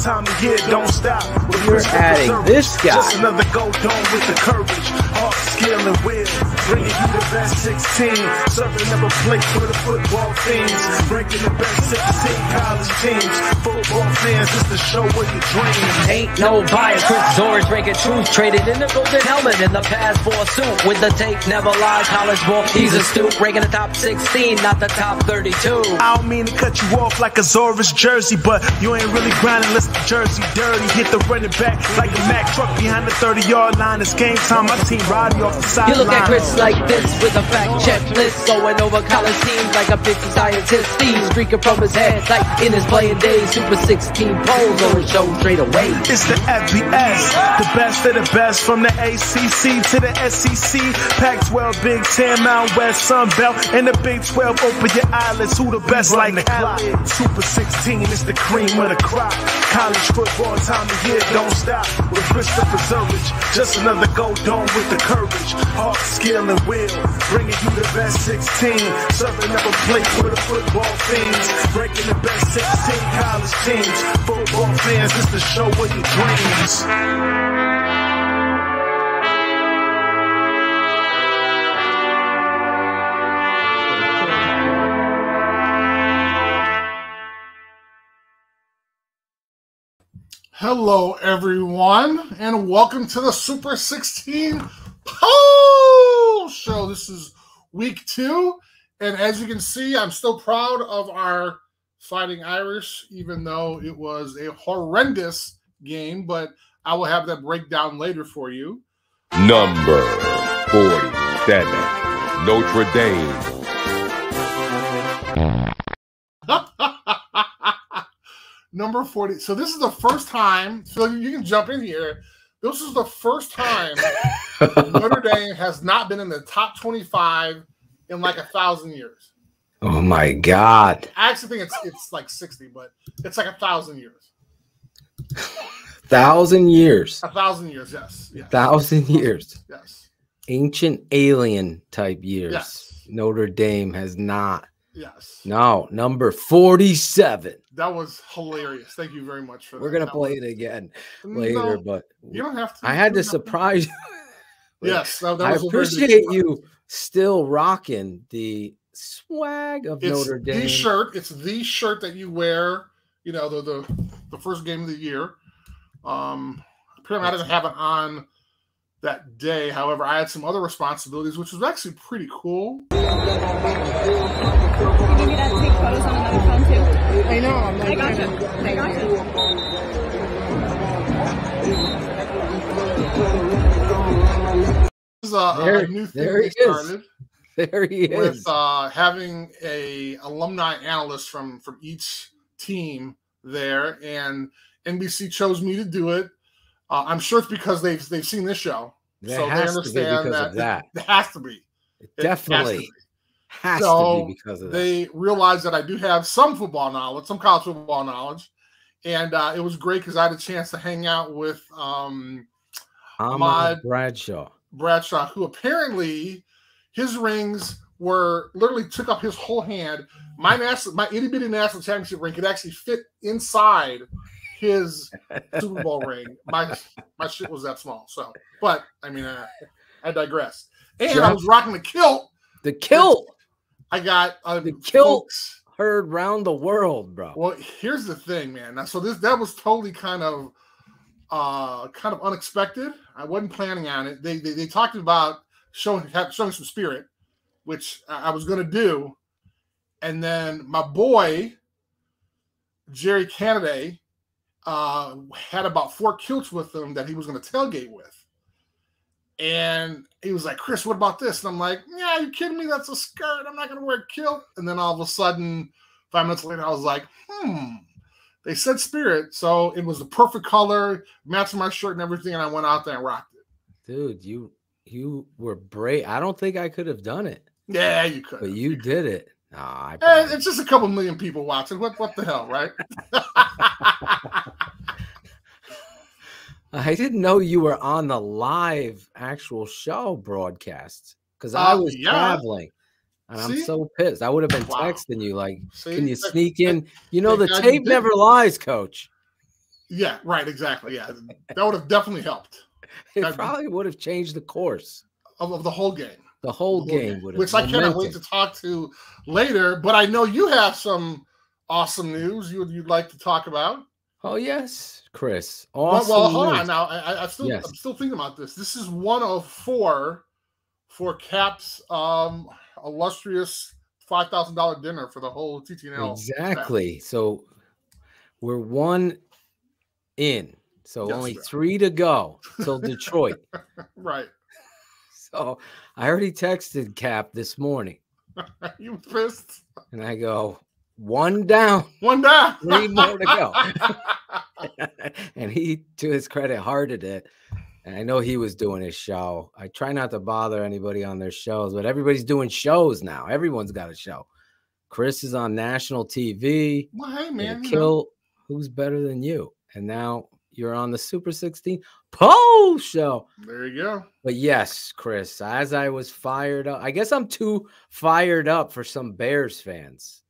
time of year don't stop. You're adding this guy. Just another go dome with the courage. And will. Bringing you the best 16. Serving up a plate for the football teams. Breaking the best 16 college teams. Football fans, it's the show where you dream. Ain't no bias, Chris Zords breaking truth. Traded in the golden helmet in the past for a suit. With the take, never lie. College ball, he's a stoop. Breaking the top 16, not the top 32. I don't mean to cut you off like a Zorvis jersey, but you ain't really grinding unless the jersey dirty. Hit the running back like a Mack truck behind the 30 yard line. It's game time. My team ride the You sideline. look at Chris like this with a fact checklist. Going over college teams like a 50 scientist. Steve streaking from his head like in his playing days. Super 16 polls on his show straight away. It's the FBS, the best of the best from the ACC to the SEC. Pac 12, Big 10, Mount West, Sun Belt, and the Big 12. Open your eyelids, who the best like the clock. Super 16 is the cream of the crop. College football time of year don't stop. With Bristol Preservage, just another go dome with the courage, heart, skill, and will. Bringing you the best 16, serving up a plate for the football fiends. Breaking the best 16 college teams. Football fans, it's the show of your dreams. Hello, everyone, and welcome to the Super 16 Poll Show. This is week two, and as you can see, I'm still proud of our Fighting Irish, even though it was a horrendous game. But I will have that breakdown later for you. Number 47, Notre Dame. Number 40. So, this is the first time, Phil, you can jump in here. This is the first time Notre Dame has not been in the top 25 in like a thousand years. Oh my God. I actually think it's it's like 60, but it's like a thousand years. Thousand years. A thousand years, yes. Yes. Thousand years. Yes. Ancient alien type years. Yes. Notre Dame has not. Yes. No, number 47. That was hilarious. Thank you very much for that. We're going to That play was- it again No, later, but you don't have to. I had to surprise you. Yes, that, that I was a very big appreciate you still rocking the swag of It's Notre Dame. the shirt. It's the shirt that you wear. You know, the the, the first game of the year. Um, apparently, I didn't have it on that day. However, I had some other responsibilities, which was actually pretty cool. I know. I'm I got you. I got you. This is a, a new thing there we he is. started There he with is. uh, having a alumni analyst from from each team there, and NBC chose me to do it. Uh, I'm sure it's because they've they've seen this show, There so they has to be understand that, that. It, it has to be. It It has to definitely. Has So, to be because of that. They realized that I do have some football knowledge, some college football knowledge, and uh, it was great because I had a chance to hang out with um, Ahmad Bradshaw. Bradshaw, who apparently his rings were literally took up his whole hand. My national, my itty bitty national championship ring could actually fit inside his Super Bowl ring. My my shit was that small. So, but I mean, uh, I digress. And I was rocking the kilt. The kilt I got uh, The folks- heard round the world, bro. Well, here's the thing, man. Now, So this that was totally kind of uh kind of unexpected. I wasn't planning on it. They they, they talked about showing showing some spirit, which I was gonna do, and then my boy Jerry Kennedy uh had about four kilts with him that he was gonna tailgate with. And he was like, Chris, what about this? And I'm like, Yeah, you kidding me? That's a skirt. I'm not gonna wear a kilt. And then all of a sudden, five minutes later, I was like, hmm. They said spirit, so it was the perfect color, matching my shirt and everything, and I went out there and rocked it. Dude, you you were brave. I don't think I could have done it, Yeah, you could. but you did it. Nah, I Eh, it's just a couple million people watching. What what the hell, right? I didn't know you were on the live actual show broadcast because I Uh, was yeah. traveling. And I'm so pissed. I would have been Wow. texting you like, See? can you sneak in? You know, the thank God you tape never lies, coach. Yeah, right, exactly. Yeah. That would have definitely helped It That'd be- probably would have changed the course. of, of the whole game. The whole The whole game would have. Which I cannot wait to talk to later, but I know you have some awesome news you would you'd like to talk about. Oh yes, Chris. Well- Awesome. well, hold on now. I, I, still Yes. I'm still thinking about this. This is one of four for Cap's um illustrious five thousand dollar dinner for the whole TTNL. Exactly. So we're one in. So Yes, only sir. three to go till Detroit. Right. so I already texted Cap this morning you pissed? and I go, one down, One down. Three more to go. and he, to his credit, hearted it. And I know he was doing his show. I try not to bother anybody on their shows, but everybody's doing shows now. Everyone's got a show. Chris is on national TV. well, hey Man, kill who's better than you. And now you're on the Super 16 post show. there you go. But yes, Chris, as I was fired up, I guess I'm too fired up for some Bears fans.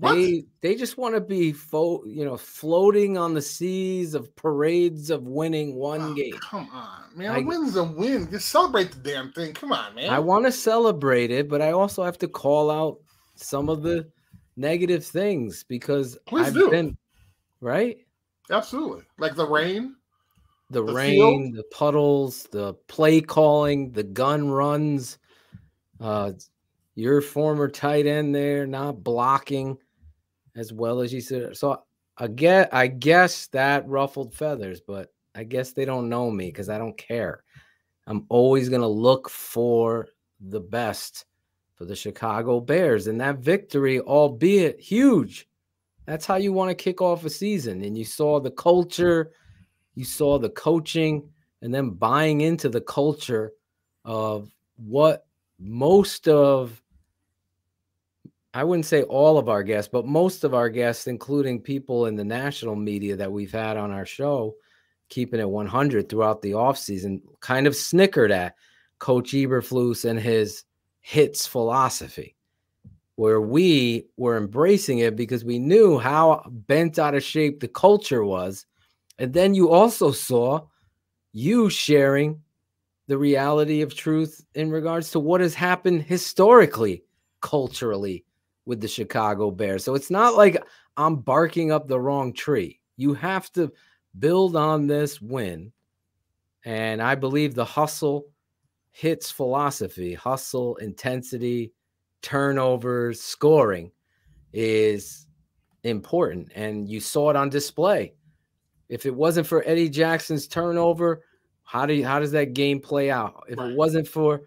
What? They they just want to be fo- you know floating on the seas of parades of winning one Oh, game. Come on, man. I- a win's a win. Just celebrate the damn thing. Come on, man. I want to celebrate it, but I also have to call out some of the negative things because Please I've do. been right. Absolutely. Like the rain. the, The rain, field? the puddles, the play calling, the gun runs, uh, your former tight end there not blocking as well as you said. So I get, I guess that ruffled feathers, but I guess they don't know me because I don't care. I'm always gonna look for the best for the Chicago Bears, and that victory, albeit huge, that's how you want to kick off a season. And you saw the culture you saw the coaching and then buying into the culture of what most of I wouldn't say all of our guests, but most of our guests, including people in the national media that we've had on our show, keeping it 100 throughout the offseason, kind of snickered at Coach Eberflus and his hits philosophy, where we were embracing it because we knew how bent out of shape the culture was. And then you also saw you sharing the reality of truth in regards to what has happened historically, culturally with the Chicago Bears. So it's not like I'm barking up the wrong tree. You have to build on this win. And I believe the hustle hits philosophy, hustle, intensity, turnovers, scoring is important. And you saw it on display if it wasn't for Eddie Jackson's turnover, how do you, how does that game play out? If it wasn't for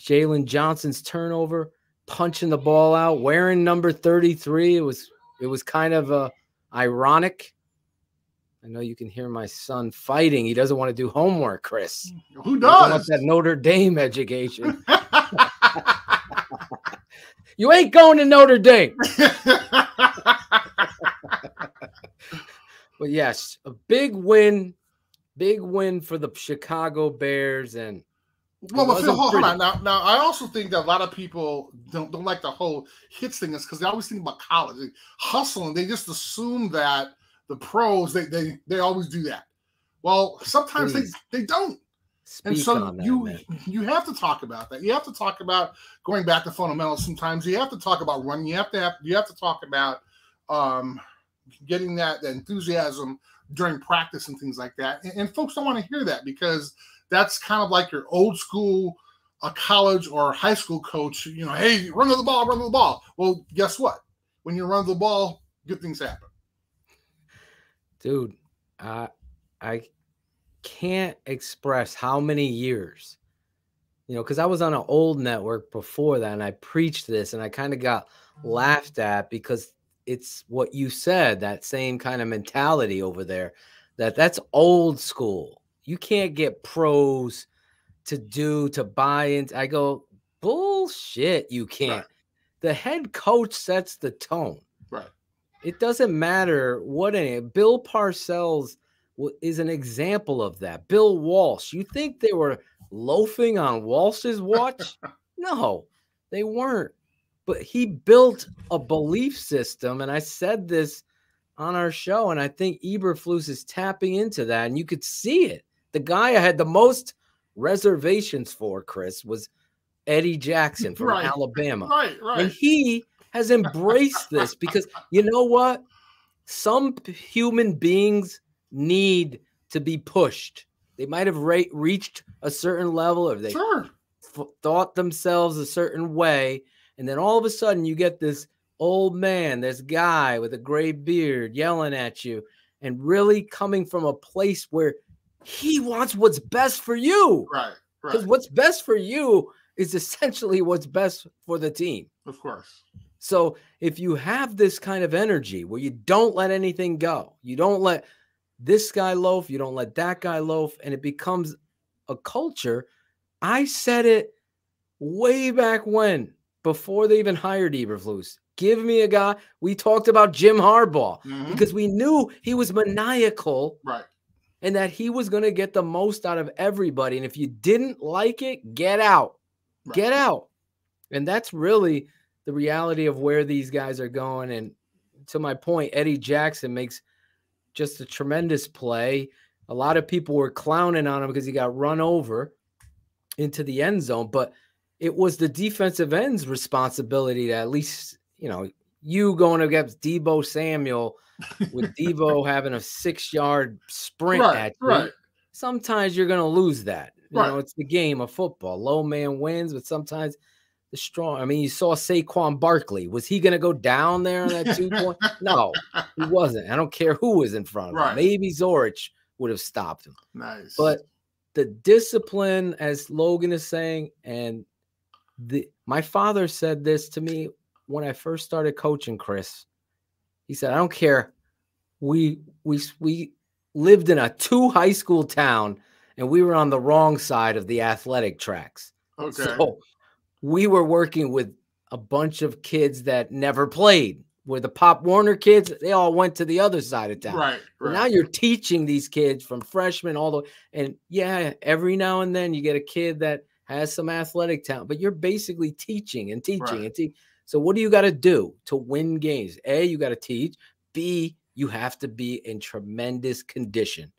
Jaylon Johnson's turnover, punching the ball out, wearing number 33, it was it was kind of uh, ironic. I know you can hear my son fighting. He doesn't want to do homework, Chris. Who He doesn't want does? that Notre Dame education? You ain't going to Notre Dame. But yes, a big win, big win for the Chicago Bears. And Well, but Phil, hold, hold on. Now, now, I also think that a lot of people don't, don't like the whole hits thing is because they always think about college, they hustle, and they just assume that the pros they they they always do that. Well, sometimes they, Please. they don't, and so that, you you have to talk about that. You have to talk about going back to fundamentals. Sometimes you have to talk about running. You have to have you have to talk about um, getting that, that enthusiasm during practice and things like that. And, and folks don't want to hear that because that's kind of like your old school a college or high school coach, you know, hey, run to the ball, run to the ball. Well, guess what? When you run to the ball, good things happen. dude i i can't express how many years you know because i was on an old network before that and i preached this and i kind of got laughed at because it's what you said that same kind of mentality over there that that's old school you can't get pros to do to buy into i go bullshit you can't the head coach sets the tone. Right. It doesn't matter what any. Bill Parcells is an example of that. Bill Walsh. You think they were loafing on Walsh's watch? no, they weren't. But he built a belief system, and I said this on our show, and I think Eberflus is tapping into that, and you could see it. The guy I had the most reservations for, Chris, was Eddie Jackson from Right. Alabama. Right, And he has embraced this because you know what? Some human beings need to be pushed. They might have ra- reached a certain level or they Sure. thought themselves a certain way. And then all of a sudden, you get this old man, this guy with a gray beard yelling at you and really coming from a place where he wants what's best for you. Right, Because right. what's best for you is essentially what's best for the team. Of course. So if you have this kind of energy where you don't let anything go, you don't let this guy loaf, you don't let that guy loaf, and it becomes a culture. I said it way back when, before they even hired Eberflus. Give me a guy. We talked about Jim Harbaugh Mhm. because we knew he was maniacal Right. And that he was going to get the most out of everybody. And if you didn't like it, get out. Right. Get out. And that's really the reality of where these guys are going. And to my point, Eddie Jackson makes just a tremendous play. A lot of people were clowning on him because he got run over into the end zone, but it was the defensive end's responsibility to at least, you know, you going against Deebo Samuel with Deebo having a six yard sprint Right, at you. right. Sometimes you're going to lose that. You Right. know, it's the game of football. Low man wins, but sometimes the strong. I mean, you saw Saquon Barkley. Was he going to go down there on that two point? No, he wasn't. I don't care who was in front of him. Maybe Zorich would have stopped him. Nice. But the discipline, as Logan is saying, and the my father said this to me when I first started coaching, Chris. He said, I don't care. We we we lived in a two high school town and we were on the wrong side of the athletic tracks. okay. So we were working with a bunch of kids that never played. Where the Pop Warner kids, they all went to the other side of town. right, right. Now you're teaching these kids from freshmen all the and yeah, every now and then you get a kid that has some athletic talent, but you're basically teaching and teaching Right. and teaching. So what do you got to do to win games? A, you got to teach. B, you have to be in tremendous condition.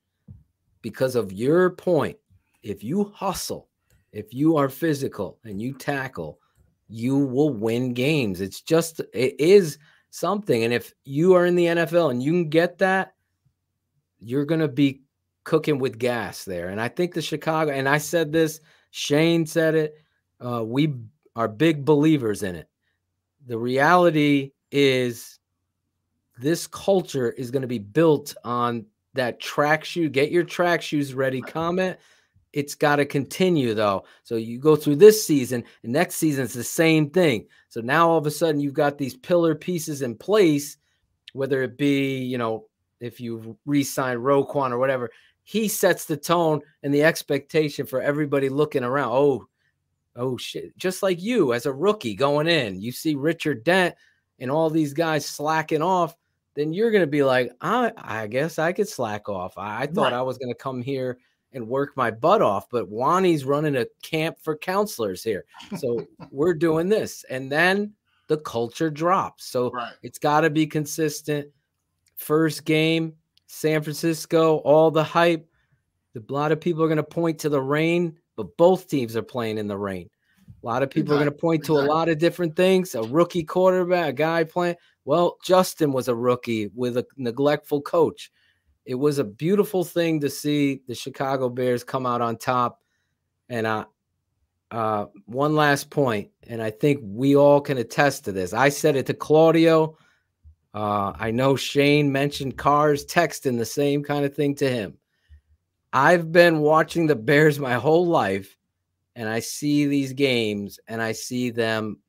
Because of your point, if you hustle, if you are physical and you tackle, you will win games. It's just it is something. And if you are in the NFL and you can get that, you're going to be cooking with gas there. And I think the Chicago, and I said this, Shane said it, uh, we are big believers in it. The reality is this culture is going to be built on that track shoe. Get your track shoes ready comment. It's got to continue though. So you go through this season, and next season it's the same thing. So now all of a sudden you've got these pillar pieces in place, whether it be, you know, if you re-sign Roquan or whatever, he sets the tone and the expectation for everybody looking around. Oh, oh shit. Just like you as a rookie going in, you see Richard Dent and all these guys slacking off, then you're gonna be like, I, I guess I could slack off. I, I thought Right. I was gonna come here and work my butt off, but Wani's running a camp for counselors here. So we're doing this. And then the culture drops. So right. it's got to be consistent. First game, San Francisco, all the hype. A lot of people are going to point to the rain, but both teams are playing in the rain. A lot of people are going to point to a lot of different things. A rookie quarterback, a guy playing. Well, Justin was a rookie with a neglectful coach. It was a beautiful thing to see the Chicago Bears come out on top. And uh, uh, one last point, and I think we all can attest to this. I said it to Claudio. Uh, I know Shane mentioned cars, texting the same kind of thing to him. I've been watching the Bears my whole life, and I see these games and I see them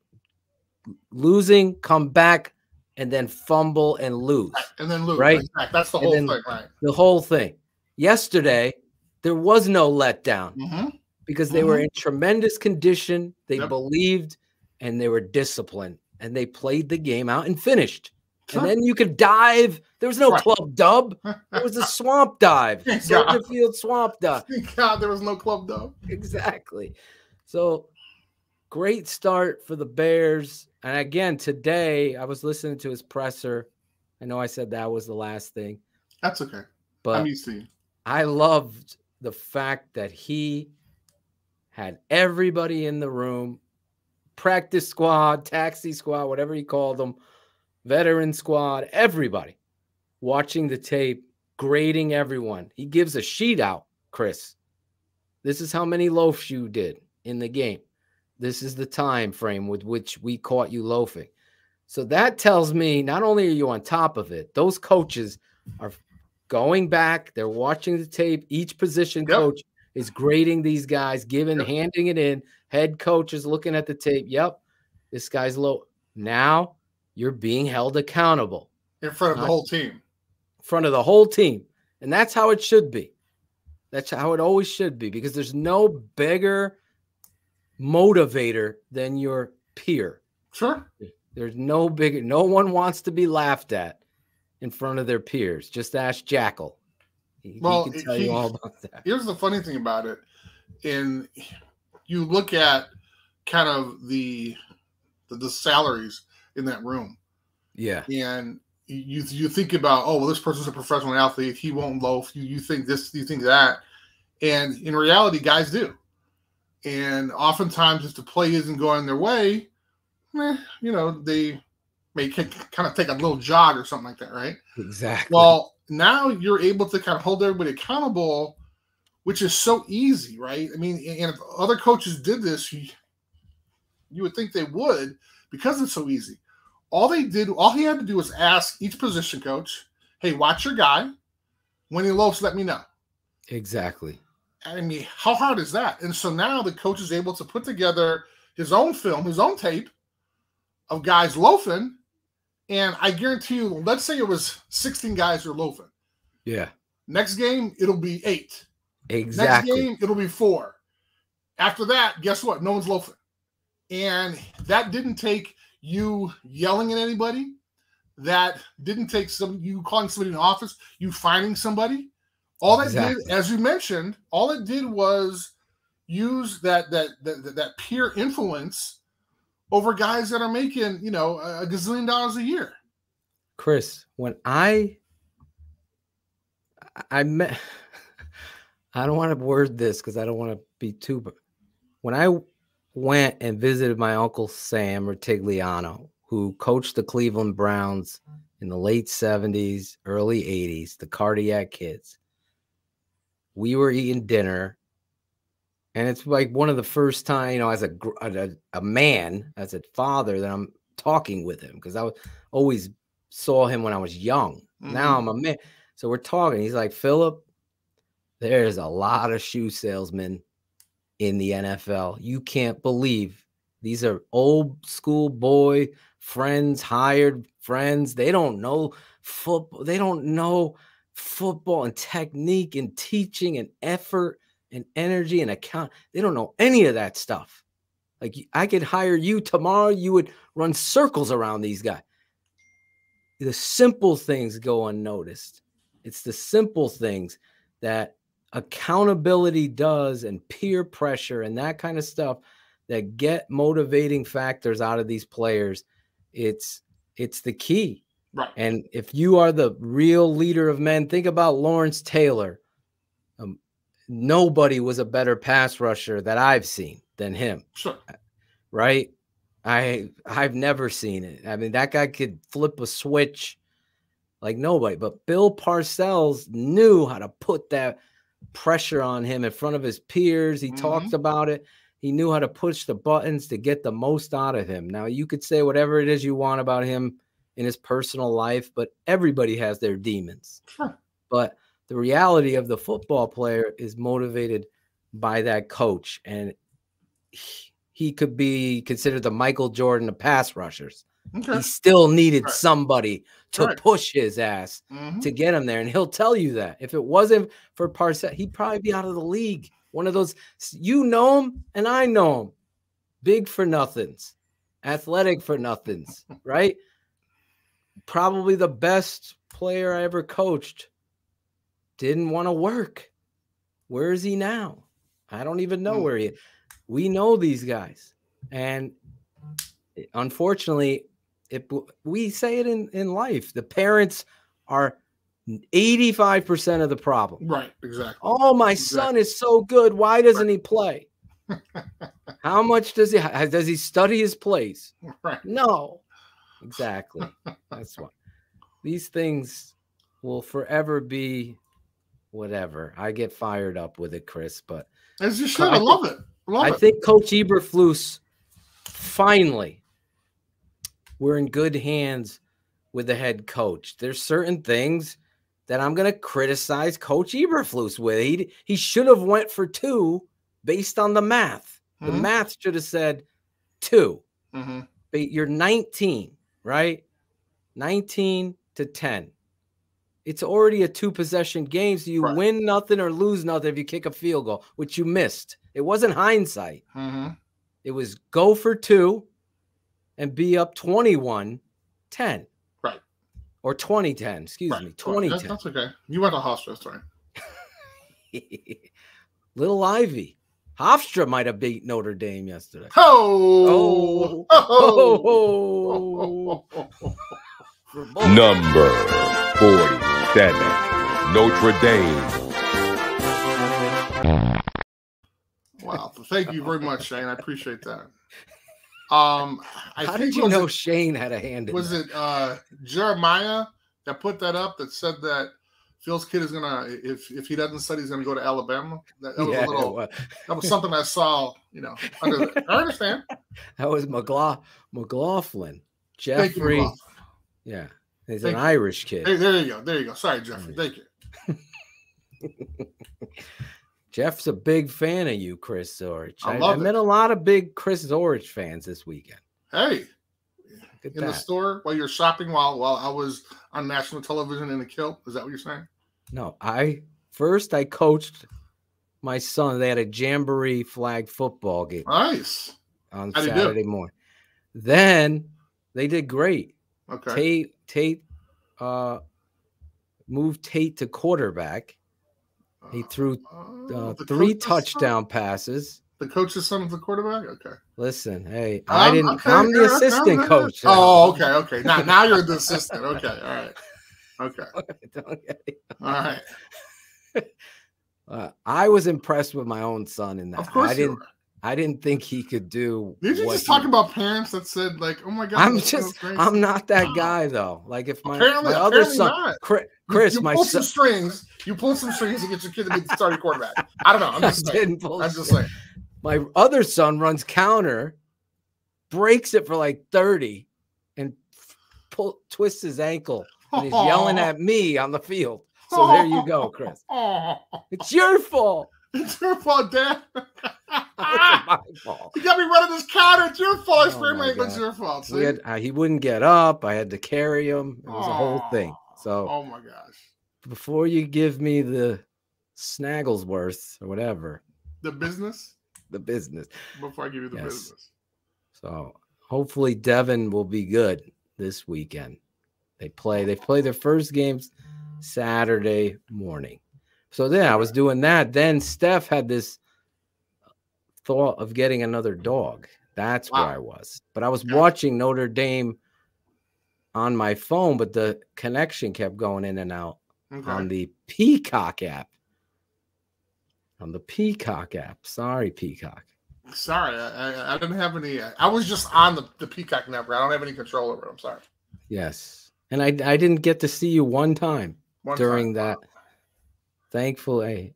losing, come back, and then fumble and lose. And then lose. Right. Exactly. That's the whole thing, right? The whole thing. Yesterday, there was no letdown hmm because they were in tremendous condition. They Yep. believed and they were disciplined. and they played the game out and finished. And then you could dive. There was no Right. club dub. It was a swamp dive. Soldier Field swamp dive. God there was no club dub. Exactly. So great start for the Bears. And again, today I was listening to his presser. I know I said that was the last thing, That's okay. but I'm used to you. I loved the fact that he had everybody in the room, practice squad, taxi squad, whatever he called them, veteran squad, everybody watching the tape, grading everyone. He gives a sheet out, Chris. This is how many loafs you did in the game. This is the time frame with which we caught you loafing. So that tells me not only are you on top of it, those coaches are going back, they're watching the tape. Each position Yep. coach is grading these guys, giving, Yep. handing it in. Head coach is looking at the tape. Yep, this guy's low. Now you're being held accountable In front of the whole team. in front of the whole team. And that's how it should be. That's how it always should be because there's no bigger motivator than your peer. Sure. There's no bigger, no one wants to be laughed at in front of their peers. Just ask Jackal. He, he Well, can tell he- you all about that. Here's the funny thing about it. In you look at kind of the the, the salaries in that room, Yeah. and you you think about oh well this person's a professional athlete. He won't loaf. You, you think this you think that. And in reality guys do. And oftentimes if the play isn't going their way eh, you know they may kind of take a little jog or something like that right? Exactly. well now you're able to kind of hold everybody accountable which is so easy right? I mean and if other coaches did this you, you would think they would because it's so easy all they did, all he had to do was ask each position coach, "Hey, watch your guy. When he loafs, let me know." exactly. I mean, how hard is that? And so now the coach is able to put together his own film, his own tape of guys loafing, and I guarantee you, let's say it was 16 guys who are loafing. Yeah. Next game, it'll be eight. Exactly. Next game, it'll be four. After that, guess what? No one's loafing. And that didn't take you yelling at anybody. That didn't take some you calling somebody in the office, you finding somebody. All that Exactly. did, as you mentioned, all it did was use that that that, that peer influence over guys that are making, you know, a gazillion dollars a year. Chris, when I I- I met I don't want to word this because I don't want to be too but when I went and visited my uncle Sam Rutigliano, who coached the Cleveland Browns in the late 70s, early 80s, the cardiac kids. We were eating dinner and it's like one of the first time, you know, as a a, a man, as a father, that I'm talking with him because I was always saw him when I was young. Now mm-hmm. I'm a man. So we're talking. He's like, Philip, there's a lot of shoe salesmen in the NFL. You can't believe these are old school boy friends, hired friends. They don't know football. They don't know football and technique and teaching and effort and energy and account. They don't know any of that stuff. Like I could hire you tomorrow, you would run circles around these guys. The simple things go unnoticed. It's the simple things that accountability does and peer pressure and that kind of stuff that get motivating factors out of these players. It's it's the key. Right. And if you are the real leader of men, think about Lawrence Taylor. Um, nobody was a better pass rusher that I've seen than him, Sure. right? I I've never seen it. I mean, that guy could flip a switch like nobody. But Bill Parcells knew how to put that pressure on him in front of his peers. He talked mm-hmm. about it. He knew how to push the buttons to get the most out of him. Now, you could say whatever it is you want about him in his personal life, but everybody has their demons. Sure. But the reality of the football player is motivated by that coach. And he, he could be considered the Michael Jordan of pass rushers. Okay. He still needed Right. somebody to Right. push his ass Mhm. to get him there. And he'll tell you that. If it wasn't for Parcells, he'd probably be out of the league. One of those, you know him and I know him. Big for nothings. athletic for nothings, right? Probably the best player I ever coached didn't want to work. Where is he now? I don't even know Hmm. where he is. We know these guys. And eh, unfortunately, it we say it in, in life. The parents are 85% of the problem. Right, exactly. Oh, my son is so good. Why doesn't he play? How much does he does he study his plays? Right. No. Exactly. That's why these things will forever be whatever. I get fired up with it, Chris, but As you should. I I love it. Love I it. think Coach Eberflus finally we're in good hands with the head coach. There's certain things that I'm going to criticize Coach Eberflus with. He he should have went for two based on the math. The Mhm. math should have said two. Mhm. But you're 19, right? 19 to 10. It's already a two possession game, so you Right. win nothing or lose nothing if you kick a field goal, which you missed. It wasn't hindsight. Mhm. It was go for two and be up 21 10. Right. Or 20 10, excuse Right. me, Right. 20 That's, that's okay. You went to Hofstra, that's right. Little Ivy. Hofstra might have beat Notre Dame yesterday. Oh. Oh. Oh. For both. Number 47. Notre Dame. Wow. Thank you very much, Shane. I appreciate that. Um, I How think did you know It, Shane had a hand in it. was that? it uh, Jeremiah that put that up that said that Phil's kid is gonna if if he doesn't study, he's gonna go to Alabama? That, that was Yeah, a little. well, That was something I saw. You know, under the, I understand. that was McLaugh- McLaughlin. Thank you. Jeffrey. McLaughlin. Yeah. He's Thank an you. Irish kid. Hey, there you go. There you go. Sorry, Jeffrey. Thank you. Jeff's a big fan of you, Chris Zorich. I I, I met a lot of big Chris Zorich fans this weekend. Hey, in the store while you're shopping while while I was on national television in a kilt. Is that what you're saying? No, I first I coached my son. They had a jamboree flag football game Nice. on How'd? Saturday morning. Then they did great. Okay. Tate Tate uh moved Tate to quarterback. He threw Uh, uh, three touchdown passes. The coach's son is the quarterback. Okay. Listen, hey, I Um, didn't. okay, I'm the okay, assistant okay. coach. Oh, okay, okay. Now, now you're the assistant. Okay, all right. Okay, okay. all right. Uh, I was impressed with my own son in that. Of course I you didn't. Were. I didn't think he could do. Did you what just he- talk about parents that said like, "Oh my god"? I'm just. great? I'm not that uh-huh. guy though. Like if my, Apparently- my other apparently son, not. Chris, You- you my pull son. some strings. You pull some strings to get your kid to be the starting quarterback. I don't know. I'm I just saying. didn't pull I'm just saying. My other son runs counter, breaks it for like 30, and pull, twists his ankle and he's yelling at me on the field. So there you go, Chris. It's your fault. It's your fault, Dad. My fault. You got me running this counter. It's your fault. I Oh my. It's your fault. See? had, uh, he wouldn't get up. I had to carry him. It was a whole thing. So Oh my gosh. before you give me the Snagglesworth or whatever, The business the business. before I give you the Yes. business. So hopefully Devin will be good this weekend. They play, they play their first games Saturday morning. So then I was doing that. Then Steph had this thought of getting another dog. That's Wow. where I was. But I was Gotcha. watching Notre Dame on my phone, but the connection kept going in and out Okay. on the Peacock app. On the Peacock app. Sorry, Peacock. Sorry, I, I, didn't have any. Uh, I was just on the, the Peacock network. I don't have any control over it. I'm sorry. Yes. And I I didn't get to see you one time One during time. that. Thankfully,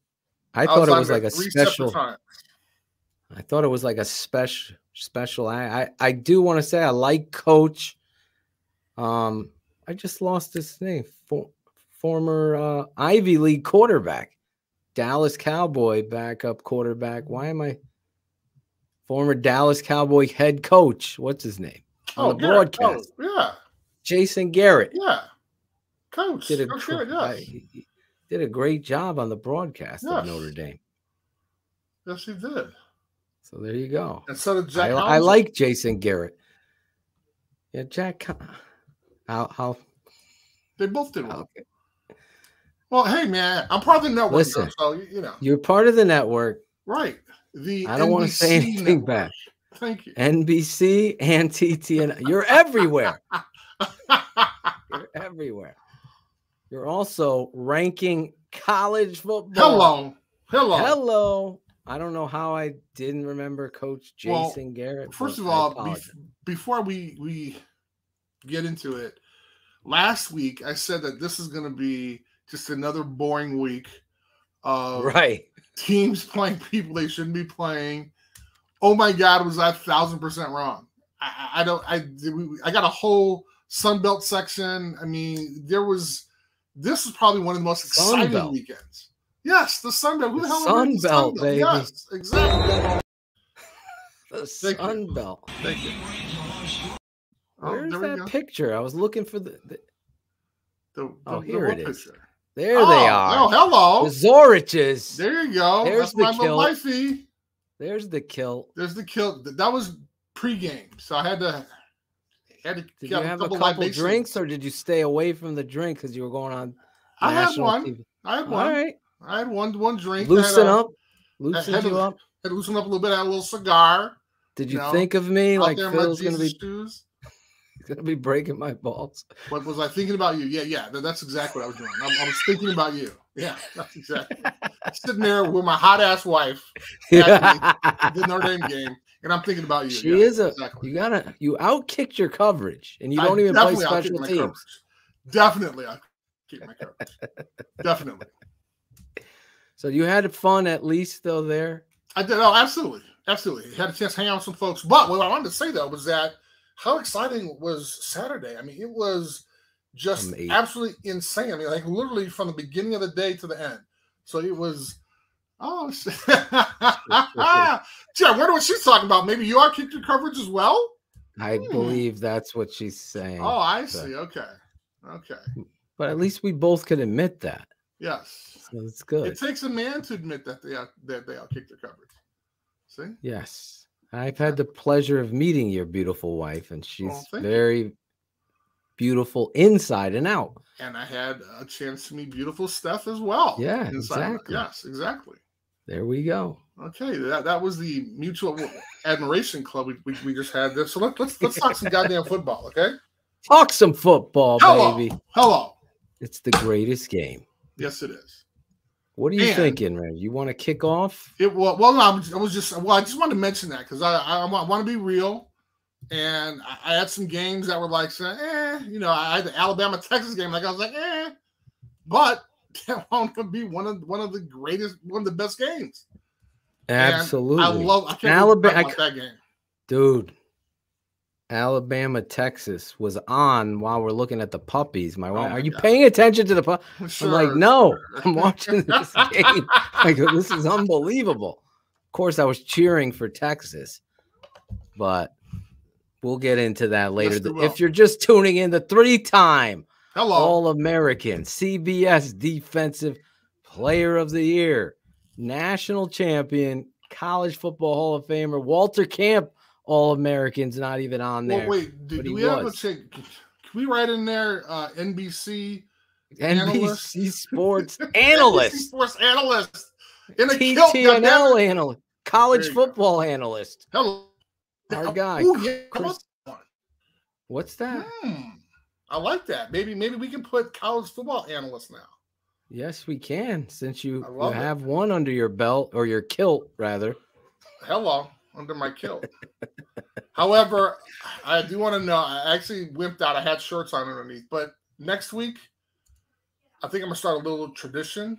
I, I thought it was like a special. I thought it was like a special special. I I, I do want to say I like Coach. Um, I just lost his name. For, former uh, Ivy League quarterback, Dallas Cowboy backup quarterback. Why am I? Former Dallas Cowboy head coach. What's his name? On the Garrett, broadcast. Oh, yeah, Jason Garrett. yeah. Coach. did a Coach gr- Garrett, I- yes. he did a great job on the broadcast of Notre Dame. yes, he did. So there you go. And so did I, Jack. I Holmes. like Jason Garrett. Yeah, Jack. How how They both did well. okay. Well, hey man, I'm part of the network, Listen. though, so you know, You're part of the network. right? The I don't want to say anything network. back. Thank you. NBC and TTN. You're everywhere. You're everywhere. You're also ranking college football. Hello, hello. Hello. I don't know how I didn't remember Coach Well, Jason Garrett. First of all, bef- before we we get into it, last week I said that this is going to be just another boring week of right. teams playing people they shouldn't be playing. Oh my God, was I a thousand percent wrong? I, I I don't. I I got a whole Sun Belt section. I mean, there was. This is probably one of the most exciting Belt. weekends. Yes, the Sun Belt. Who the, The hell Sun Belt, baby. Yes, exactly. The Thank you. Sun Belt. Thank you. Oh, Where's that go. picture? I was looking for the. the The, Oh, the- the here it is. picture? there oh, they are. Oh, hello. The Zoriches. There you go. There's That's the my little kilt. wifey. There's the kilt. There's the kill. That was pregame, so I had to had to Did you have a couple couple drinks, or did you stay away from the drink because you were going on? I had one. TV? I had one. right, I had one one drink. Loosen up, loosen had you a- up. Had loosen up a little bit. I had a little cigar. Did you no, think of me like Phil's gonna be shoes. gonna be breaking my balls? What was I thinking about you? Yeah, yeah. that's exactly what I was doing. I, I was thinking about you. Yeah, that's exactly. Sitting there with my hot ass wife, at the Notre Dame game, and I'm thinking about you. She Yeah, is a. exactly. You gotta. You outkicked your coverage, and you I don't even play special teams. coverage. Definitely, I keep my coverage. Definitely, So you had fun at least though there. I did. Oh, absolutely, absolutely. Had a chance to hang out with some folks. But what I wanted to say though was that how exciting was Saturday? I mean, it was just absolutely insane. I mean, like literally from the beginning of the day to the end. So it was. Oh, shit. I wonder what she's talking about. Maybe you are kicked your coverage as well. I Hmm. believe that's what she's saying. Oh, I so- see. Okay, okay, But at least we both can admit that. yes. So it's good. It takes a man to admit that they out, that they outkicked their coverage. See, Yes. I've had the pleasure of meeting your beautiful wife, and she's Oh, thank you. very beautiful inside and out. and I had a chance to meet beautiful Steph as well. Yeah, inside. exactly. Yes, exactly. There we go. Okay, that, that was the mutual admiration club we, we, we just had there. So let, let's let's talk some goddamn football, okay? Talk some football, Hello, baby. hello. It's the greatest game. Yes, it is. What are you And- thinking, Ray? You want to kick off? It well, well, no, I was, just well, I just wanted to mention that because I, I want, want to be real, and I, I had some games that were like, saying, eh, you know, I had the Alabama Texas game, like I was like, eh, but that one could be one of one of the greatest, one of the best games. And Absolutely. I love. I can't Alabama- about that game. Dude, Alabama, Texas was on while we're looking at the puppies. My oh wife, Oh my are you God. paying attention to the pup? I'm like, no, sure. I'm watching this game. I go, this is unbelievable. Of course, I was cheering for Texas, but we'll get into that later. Yes, we The- will. if you're just tuning in, the three-time Hello. All-American CBS Defensive Player of the Year, national champion, college football Hall of Famer Walter Camp. All Americans not even on there. Well, wait, do, do we have a was. check? Can we write in there uh, NBC analyst? NBC Sports NBC analyst, sports analyst in a? TTNL analyst, college you go. football analyst. Hello, Our guy, Ooh, yeah, Chris- about that one? What's that? Hmm, I like that. Maybe maybe we can put college football analyst now. Yes, we can. Since you, I you it. have one under your belt or your kilt, rather. Hello, under my kilt. However, I do want to know. I actually wimped out. I had shirts on underneath, but next week, I think I'm gonna start a little tradition.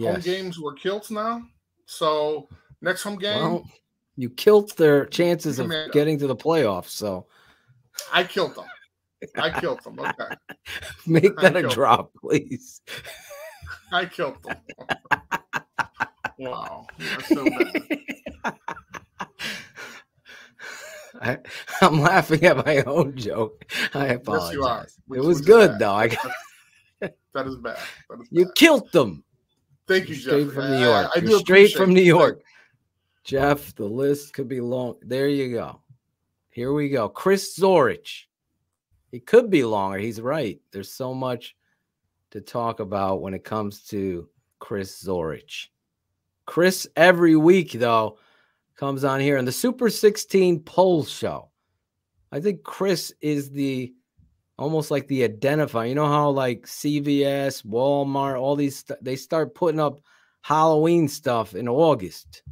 Home games were kilts now. So next home game, Well, you kilt their chances of getting to the playoffs. So I killed them. I killed them. Okay, make that a killed- drop, please. I killed them. wow, that's so bad. I, I'm laughing at my own joke. I apologize. Yes, you are. Which- it was good bad. though. I got... That is bad. That is you killed them. Thank you, Jeff. straight from New York. I, You're do straight from New. York. Jeff, the list could be long. There you go. Here we go. Chris Zorich. He could be longer. He's right. There's so much to talk about when it comes to Chris Zorich. Chris, every week, though, comes on here in the Super 16 poll show. I think Chris is the almost like the identifier. You know how like CVS, Walmart, all these they start putting up Halloween stuff in August.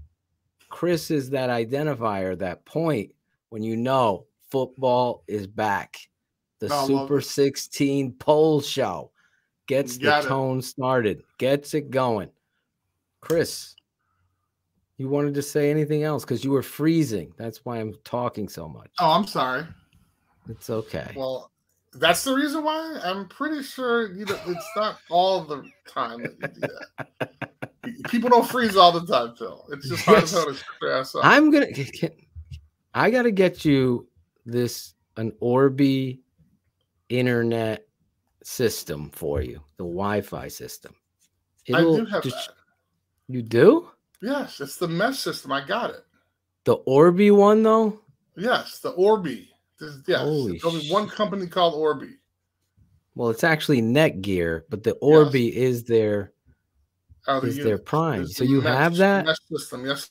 Chris is that identifier, that point when you know football is back. The love Super 16 poll show gets the it. tone started, gets it going. Chris, you wanted to say anything else because you were freezing. That's why I'm talking so much. Oh, I'm sorry. It's okay. Well, that's the reason why. I'm pretty sure you know, it's not all the time that you do that. People don't freeze all the time, Phil. It's just hard Yes. to shut your ass up. I'm gonna. can- I gotta get you this an Orbi internet system for you, the Wi-Fi system. I do have just- that. You do Yes, it's the mesh system. I got it. the Orbi one though. Yes, the Orbi. This, yes, Holy there's only one company called Orbi. Well, it's actually Netgear, but the Orbi is their Oh, the is unit- their prime. it's So the you mesh- have that. mesh system? Yes,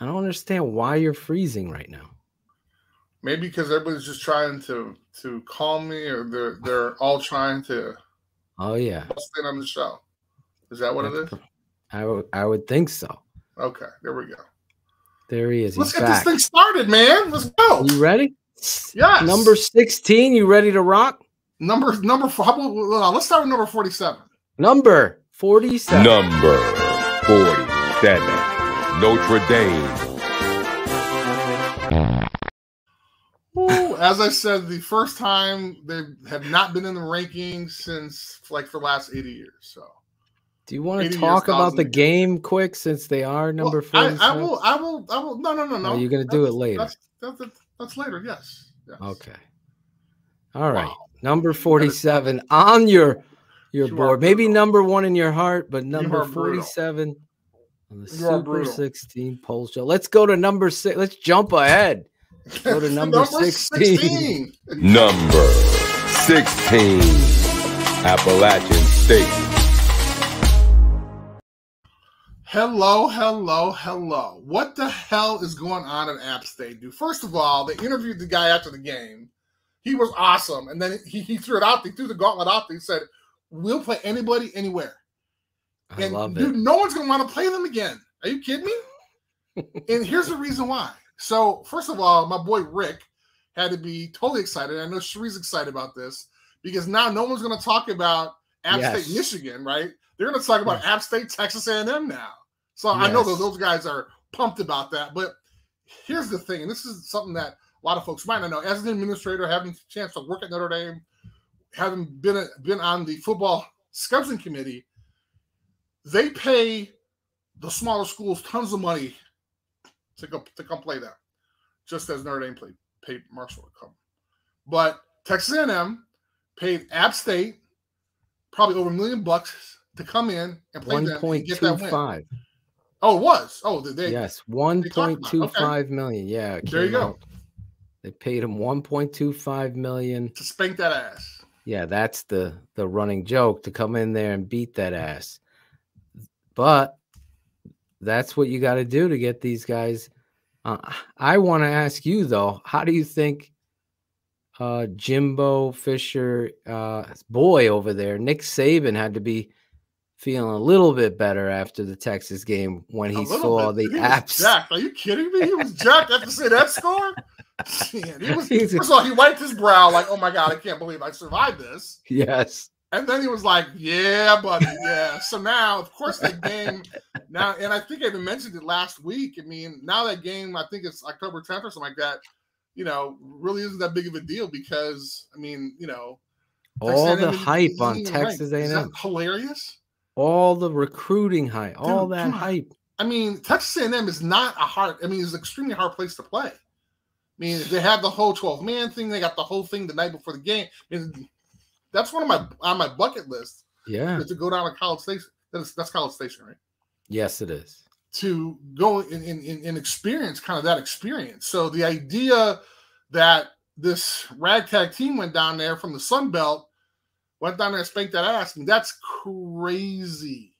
I don't understand why you're freezing right now. Maybe because everybody's just trying to to calm me, or they're they're all trying to Oh yeah, bust on the show. Is that what it That's is? pr- I would I would think so. Okay, there we go. There he is. Let's He's get back. this thing started, man. Let's go. You ready? Yes. Number 16, you ready to rock? number number four. How about, let's start with number forty-seven. Number 47. Number 47. Notre Dame. Ooh, as I said, the first time they have not been in the rankings since like for the last 80 years. So Do you want 80 to years, talk about 1,000 the years. game quick since they are number Well, I, I will, I will, I will. No, no, no, no. Oh, you're gonna do it later. That's, that's, that's, later. Yes. yes. Okay. All right. Wow. Number 47 on your your You are board. Maybe number 1 in your heart, but number are brutal. 47 on the You Super 16 poll show. Let's go to number 6. Let's jump ahead. Go to number 16. Number 16. Appalachian State. Hello, hello, hello. What the hell is going on at App State, dude? First of all, they interviewed the guy after the game. He was awesome. And then he, he threw it out. He threw the gauntlet out there. He said, We'll play anybody anywhere. I and love dude, it. no one's gonna want to play them again. Are you kidding me? and here's the reason why. So, first of all, my boy Rick had to be totally excited. I know Cherie's excited about this because now no one's gonna talk about App Yes. State, Michigan, right? They're gonna talk about Yes. App State, Texas A&M now. So I know that those guys are pumped about that. But here's the thing, and this is something that a lot of folks might not know. As an administrator, having a chance to work at Notre Dame, having been a, been on the football scheduling committee, they pay the smaller schools tons of money to go to come play them, just as Notre Dame played paid Marshall to come. But Texas A&M paid App State probably over a million bucks to come in and play them and get that win. 1.25. Oh, it was. Oh, they, they Yes, talked about it. 1.25 million. Yeah. There you came go. They paid him 1.25 million. to spank that ass. Yeah, that's the the running joke to come in there and beat that ass. But that's what you got to do to get these guys. Uh, I want to ask you though, how do you think uh, Jimbo Fisher, uh, boy over there, Nick Saban had to be feeling a little bit better after the Texas game when he saw bit. the He apps. Jacked. Are you kidding me? He was jacked after seeing that score. Shit, he was, first of all, he wiped his brow like, "Oh my god, I can't believe I survived this." Yes. And then he was like, "Yeah, buddy, yeah." So now, of course, that game now, and I think I even mentioned it last week. I mean, now that game, I think it's October 10th or something like that. You know, really isn't that big of a deal because I mean, you know, All the hype on Texas ranked. Is A&M. hilarious. All the recruiting hype, all Dude, that hype. I mean, Texas A&M is not a hard. I mean, it's an extremely hard place to play. I mean, they have the whole 12 man thing. They got the whole thing the night before the game. I mean, that's one of my on my bucket list Yeah. to go down to College Station. That's that's College Station, right? Yes, it is. To go and, and, and- and experience kind of that experience. So the idea that this ragtag team went down there from the Sun Belt, went down there and spanked that ass. And that's crazy.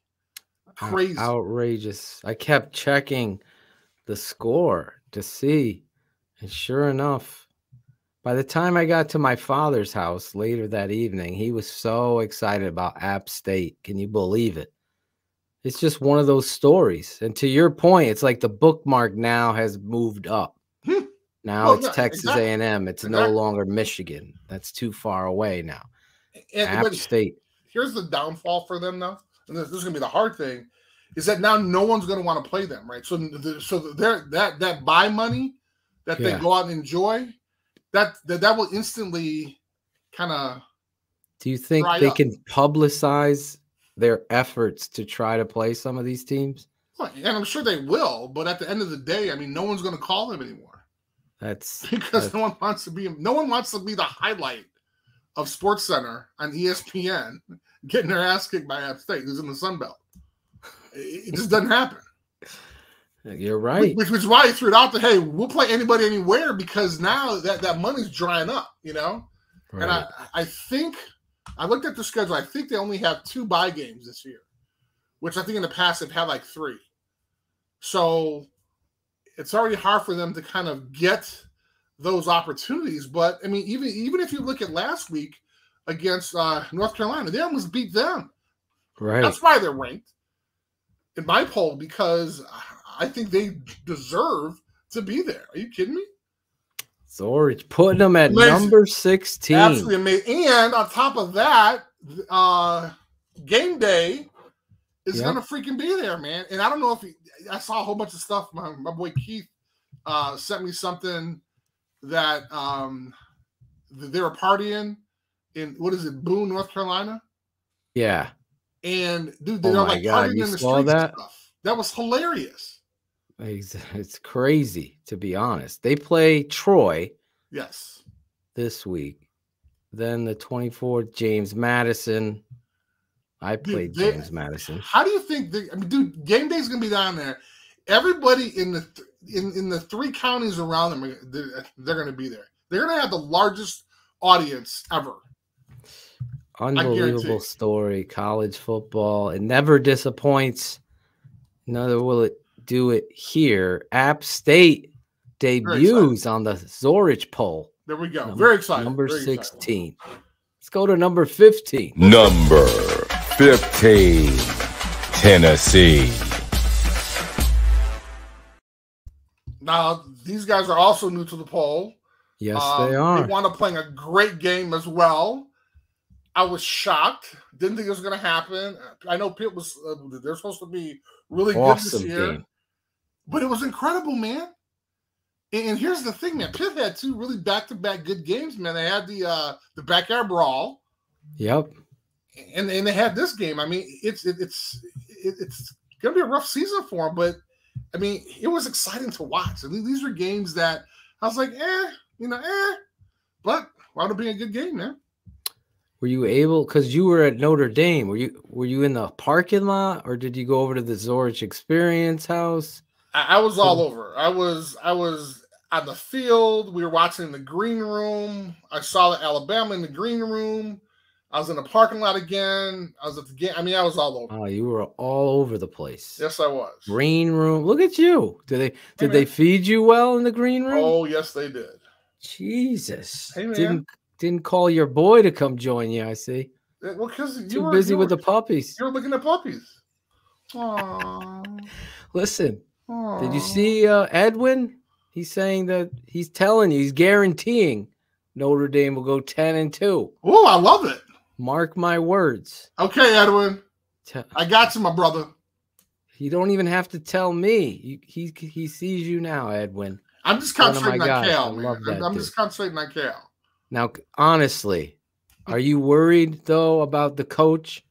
Crazy. outrageous. I kept checking the score to see, and sure enough, by the time I got to my father's house later that evening, he was so excited about App State. Can you believe it? It's just one of those stories. And to your point, it's like the bookmark now has moved up. Hmm. Now Well, it's yeah, Texas exactly. A&M. It's no longer Michigan. That's too far away now. And, App State. here's the downfall for them though, and this, this is gonna be the hard thing, is that now no one's gonna want to play them, right? So, the, so they're, that that buy money that Yeah. they go out and enjoy, that that, that will instantly kind of Do you think they up. can publicize their efforts to try to play some of these teams? and I'm sure they will, but at the end of the day, I mean, no one's gonna call them anymore That's because That's- no one wants to be no one wants to be the highlight of Sports Center on ESPN getting their ass kicked by App State, who's in the Sun Belt. It just doesn't happen. You're right. Which, is why I threw it out that hey, we'll play anybody anywhere because now that that money's drying up, you know. And I. I think I looked at the schedule. I think they only have two buy games this year, which I think in the past they've had like three. So it's already hard for them to kind of get those opportunities. But I mean, even even if you look at last week against uh, North Carolina, they almost beat them. right. That's why they're ranked in my poll because I think they deserve to be there. Are you kidding me? Zorich putting them at Amazing. number 16. Absolutely amazing. And on top of that, uh, game day is Yep. gonna freaking be there, man. And I don't know if he, I saw a whole bunch of stuff. My, my boy Keith uh, sent me something that um, th- they were partying in what is it, Boone, North Carolina. Yeah. And dude, Oh they're my like God, partying in the saw streets that? stuff. That was hilarious. It's, it's crazy, to be honest. They play Troy Yes. this week. Then the 24th, James Madison. I Dude, played they- James Madison. How do you think? They, I mean, dude, game day's gonna be down there. Everybody in the th- in, in the three counties around them, they're, they're gonna be there. They're gonna have the largest audience ever. Unbelievable story. College football. It never disappoints. Neither will it do it here. App State debuts on the Zorich poll. There we go. Num- Very excited. Number Very excited. 16. Let's go to number 15. Number 15, Tennessee. Now these guys are also new to the poll. Yes, Um, they are. They wound up playing a great game as well. I was shocked. Didn't think it was going to happen. I know Pitt was. Uh, they're supposed to be really good this year. game. But it was incredible, man. And, and here's the thing, man. Pitt had two really back-to-back good games, man. They had the uh the backyard brawl, Yep. and and they had this game. I mean, it's it, it's it, it's gonna be a rough season for them, but I mean, it was exciting to watch. I mean, these were games that I was like, eh, you know, eh, but wound up being a good game, man. Were you able because you were at Notre Dame? Were you were you in the parking lot or did you go over to the Zorich Experience House? I, I was all over. I was I was on the field. We were watching in the green room. I saw the Alabama in the green room. I was in the parking lot again. I was at the game. I mean, I was all over. Oh, you were all over the place. Yes, I was. Green room. Look at you. Did they did man. they feed you well in the green room? Oh, yes, they did. Jesus. Hey, man. Didn't didn't call your boy to come join you, I see. Uh, Well, because you Too were busy you with were, the puppies. You were looking at puppies. Aww. Listen, did you see uh, Edwin? He's saying that he's telling you, he's guaranteeing Notre Dame will go 10 and 2. Oh, I love it. Mark my words. Okay, Edwin, Te- I got you, my brother. You don't even have to tell me. You, he he sees you now, Edwin. I'm just One of my concentrating on guys. Cal, man. I'm, I'm just concentrating on Cal. Now, honestly, are you worried though about the coach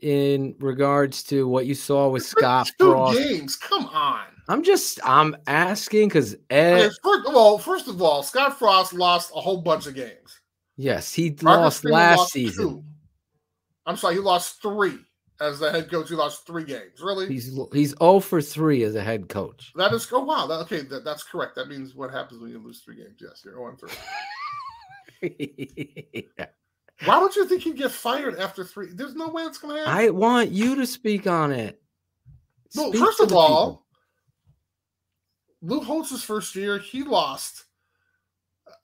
in regards to what you saw with Scott Two Frost? games. Come on. I'm just I'm asking because Okay, Ed, first of all, first of all, Scott Frost lost a whole bunch of games. yes, he Marcus lost last lost season. two. I'm sorry, he lost three. as the head coach. He lost three games. Really? He's he's 0 for 3 as a head coach. that is oh wow. That, okay, that, that's correct. That means what happens when you lose three games. Yes, you're 0 3. Why don't you think he'd get fired after three? There's no way it's gonna happen. I want you to speak on it. No, Speak first of all, people. Lou Holtz's first year, he lost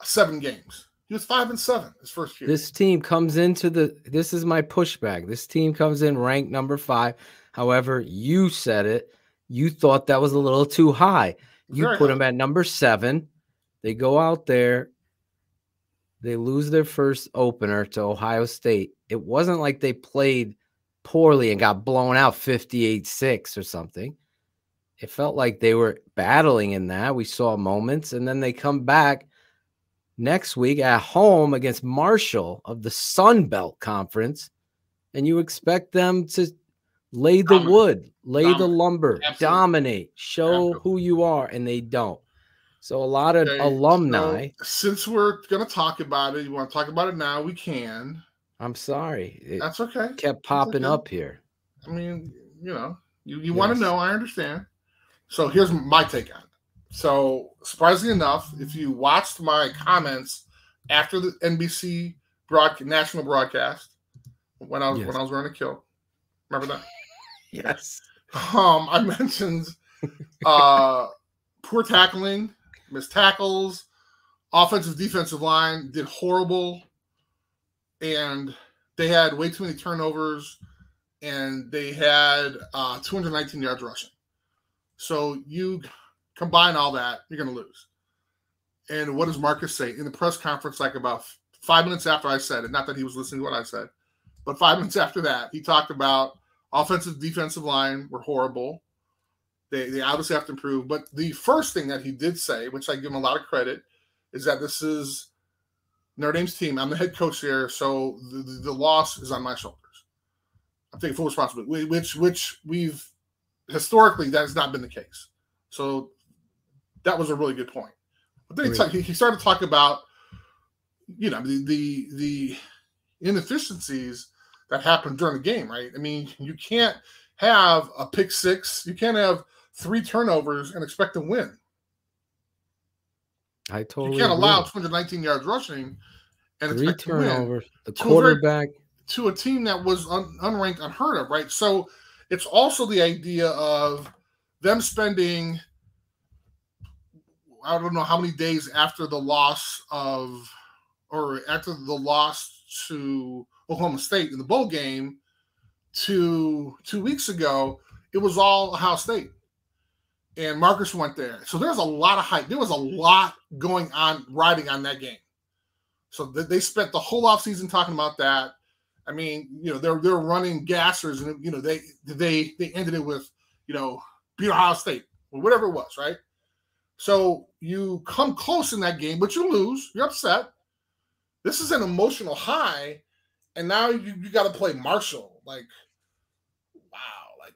seven games. He was five and seven his first year. this team comes into the this is my pushback. This team comes in ranked number 5. However, you said it. You thought that was a little too high. You Very put high. them at number 7. They go out there they lose their first opener to Ohio State. It wasn't like they played poorly and got blown out 58-6 or something. It felt like they were battling in that. We saw moments and then they come back next week at home against Marshall of the Sun Belt Conference, and you expect them to lay the Dominate. wood, lay the lumber, Absolutely. dominate, show Absolutely. who you are, and they don't. So a lot of Okay, alumni. so since we're gonna talk about it, you want to talk about it now? We can. I'm sorry, it That's okay. kept popping okay. up here. I mean, you know, you, you want to know, I understand. So here's my take on it. So surprisingly enough, if you watched my comments after the NBC broad national broadcast when I was Yes. when I was wearing a kilt, remember that? Yes. Um, I mentioned uh poor tackling, missed tackles, offensive defensive line did horrible, and they had way too many turnovers, and they had uh 219 yards rushing. So you combine all that, you're gonna lose. And what does Marcus say in the press conference? Like about five minutes after I said it, not that he was listening to what I said, but five minutes after that, he talked about offensive defensive line were horrible. They they obviously have to improve. But the first thing that he did say, which I give him a lot of credit, is that this is Notre Dame's team. I'm the head coach here, so the, the, the loss is on my shoulders. I'm taking full responsibility, which which we've historically that has not been the case. So that was a really good point. But then he, ta- he he started to talk about, you know, the the the inefficiencies that happened during the game, right? I mean, you can't have a pick six, you can't have three turnovers and expect to win. I totally you can't agree. allow 219 yards rushing and three expect to win turnovers. The To a quarterback. to a team that was un- unranked, unheard of, right? So it's also the idea of them spending, I don't know how many days after the loss of, or after the loss to Oklahoma State in the bowl game, to two weeks ago, it was all Ohio State. And Marcus went there. So there's a lot of hype. There was a lot going on riding on that game. So th- they spent the whole offseason talking about that. I mean, you know, they're they're running gassers, and you know, they they they ended it with, you know, beat Ohio State or whatever it was, right? So you come close in that game, but you lose. You're upset. This is an emotional high, and now you, you got to play Marshall. Like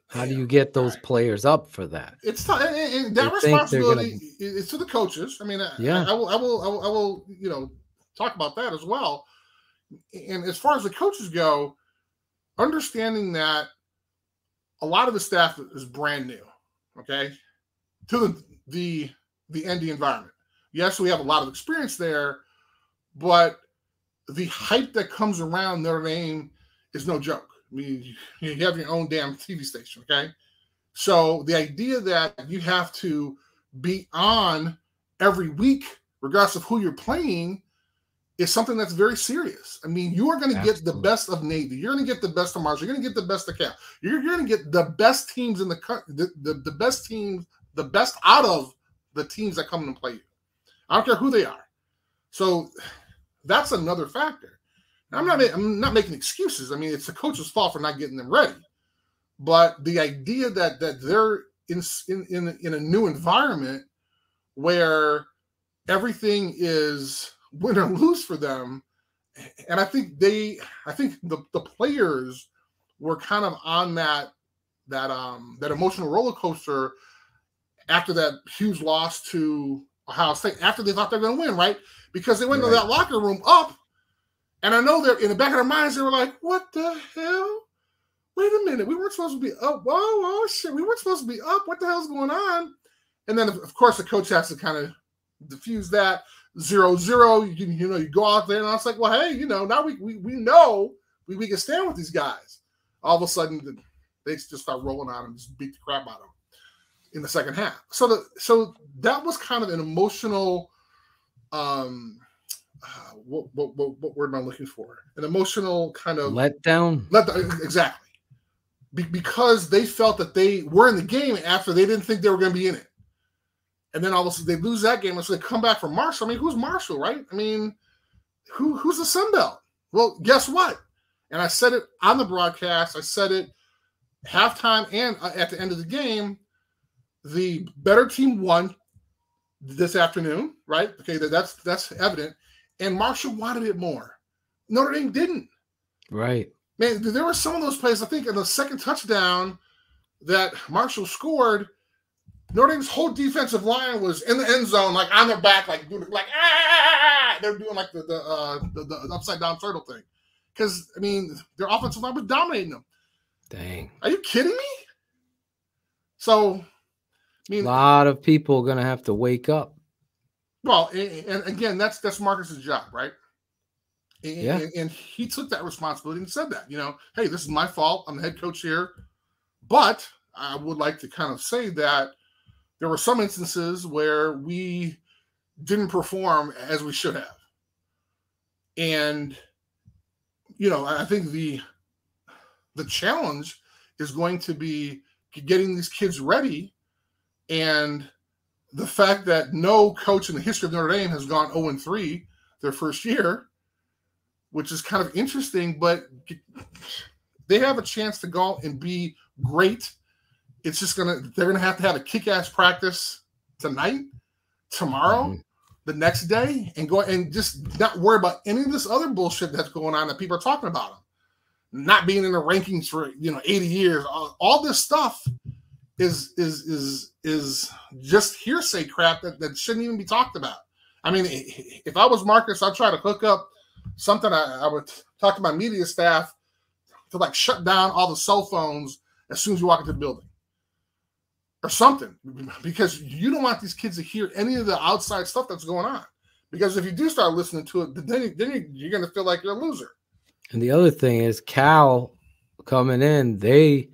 How do you get those right. players up for that? It's tough, and, and- and that They they're gonna- responsibility is to the coaches. I mean, I- Yeah. I, will, I will, I will, I will, you know, talk about that as well. And as far as the coaches go, understanding that a lot of the staff is brand new, okay, to the the the ND environment. Yes, we have a lot of experience there, but the hype that comes around Notre Dame is no joke. I mean, you you have your own damn TV station, okay? So the idea that you have to be on every week, regardless of who you're playing, is something that's very serious. I mean, you are going to get the best of Navy. You're going to get the best of Marshall. You're going to get the best of Cal. You're, you're going to get the best teams in the country, the, the, the best teams, the best out of the teams that come and play you. I don't care who they are. So that's another factor. I'm not. I'm not making excuses. I mean, it's the coach's fault for not getting them ready. But the idea that that they're in in in, in a new environment where everything is win or lose for them, and I think they, I think the the players were kind of on that that um that emotional roller coaster after that huge loss to Ohio State after they thought they were going to win, right? Because they went to Right. that locker room up, and I know that in the back of their minds they were like, "What the hell? wait a minute, we weren't supposed to be up. Whoa, oh shit, we weren't supposed to be up. What the hell's going on? And then, of course, the coach has to kind of diffuse that zero zero. You, you know, you go out there, and I was like, well, hey, you know, now we we, we know we, we can stand with these guys. All of a sudden, the- they just start rolling on and just beat the crap out of them in the second half. So the so that was kind of an emotional. Um, what, what what what word am I looking for? An emotional kind of Let down. let exactly Be, because they felt that they were in the game after they didn't think they were going to be in it, and then all of a sudden they lose that game, and so they come back from Marshall. I mean, who's Marshall, right? I mean, who who's the Sun Belt? Well, guess what? And I said it on the broadcast. I said it halftime and uh, at the end of the game. The better team won this afternoon, right? Okay, that, that's that's evident. And Marshall wanted it more. Notre Dame didn't. Right. Man, there were some of those plays. I think in the second touchdown that Marshall scored, Notre Dame's whole defensive line was in the end zone, like on their back, like doing like ah, they're doing like the the, uh, the, the upside down turtle thing. Because I mean, their offensive line was dominating them. Dang. Are you kidding me? So, I A mean, lot of people are gonna have to wake up. Well, and, and again, that's that's Marcus's job, right? And, Yeah. and, and he took that responsibility and said that, you know, hey, this is my fault. I'm the head coach here, but I would like to kind of say that there were some instances where we didn't perform as we should have, and you know, I think the the challenge is going to be getting these kids ready and the fact that no coach in the history of Notre Dame has gone 0 and 3 their first year, which is kind of interesting, but they have a chance to go and be great. It's just gonna they're gonna have to have a kick-ass practice tonight, tomorrow, Mhm. the next day, and go and just not worry about any of this other bullshit that's going on that people are talking about them. Not being in the rankings for you know 80 years, all, all this stuff is is is is just hearsay crap that, that shouldn't even be talked about. I mean, if I was Marcus, I'd try to hook up something. I, I would talk to my media staff to like shut down all the cell phones as soon as you walk into the building, or something, because you don't want these kids to hear any of the outside stuff that's going on. Because if you do start listening to it, then then you're going to feel like you're a loser. And the other thing is Cal coming in, they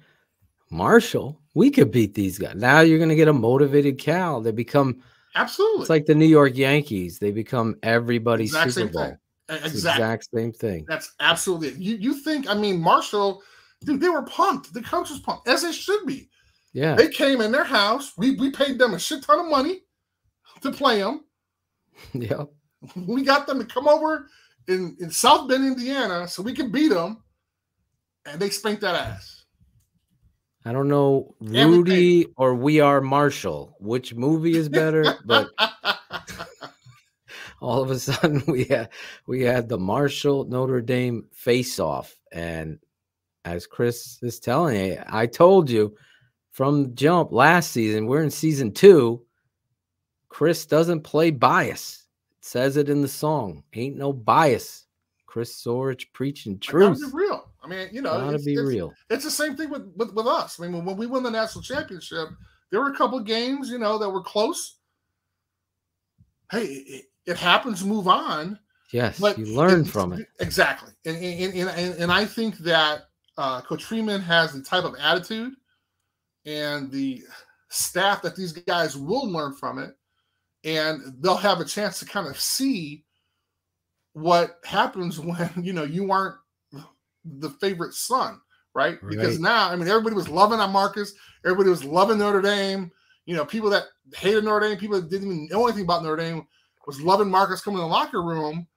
Marshall, we could beat these guys. Now you're gonna get a motivated Cal. They become Absolutely, it's like the New York Yankees. They become everybody's exact Super same Bowl. thing. Exactly. exact same thing. That's absolutely it. You you think I mean Marshall, dude, they were pumped. The coach was pumped, as they should be. Yeah. They came in their house. We we paid them a shit ton of money to play them. Yep. We got them to come over in, in South Bend, Indiana, so we could beat them, and they spanked that ass. I don't know Rudy or We Are Marshall, which movie is better, but all of a sudden we had we had the Marshall Notre Dame face off. And as Chris is telling you, I told you from jump last season, we're in season two. Chris doesn't play bias. It says it in the song. Ain't no bias. Chris Zorich preaching truth. real. I mean, you know, Gotta it's, be it's- real. It's the same thing with, with with us. I mean, when, when we won the national championship, there were a couple of games, you know, that were close. Hey, it, it happens. Move on. Yes, But you learn it- from it. exactly, and and, and and and I think that uh, Coach Freeman has the type of attitude and the staff that these guys will learn from it, and they'll have a chance to kind of see what happens when you know you aren't the favorite son, right? Because now, I mean, everybody was loving on Marcus, everybody was loving Notre Dame. You know, people that hated Notre Dame, people that didn't even know anything about Notre Dame, was loving Marcus coming in the locker room.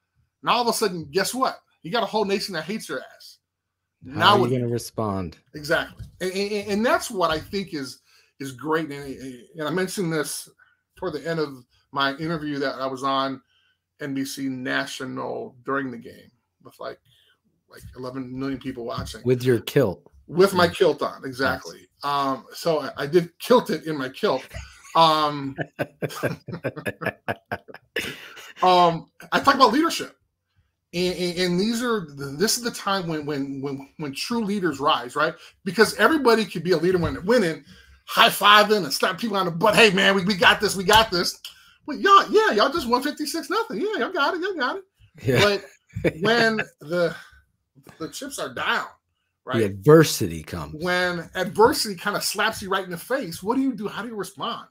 Now all of a sudden, guess what? You got a whole nation that hates your ass. How Now are you going to respond? Exactly, and, and, and that's what I think is is great. And, and I mentioned this toward the end of my interview that I was on NBC National during the game with like like 11 million people watching With your kilt. with my kilt on. Exactly. Um, so I, I did kilt it in my kilt. Um, um, I talk about leadership, And, and, and these are this is the time when when when when true leaders rise, right? Because everybody could be a leader when they're winning, high fiving and slap people on the butt. Hey man, we, we got this, we got this. Well, y'all, yeah, y'all just 156 nothing. Yeah, y'all got it, y'all got it. Yeah. But when the the chips are down, right? The adversity comes. When adversity kind of slaps you right in the face, what do you do? How do you respond?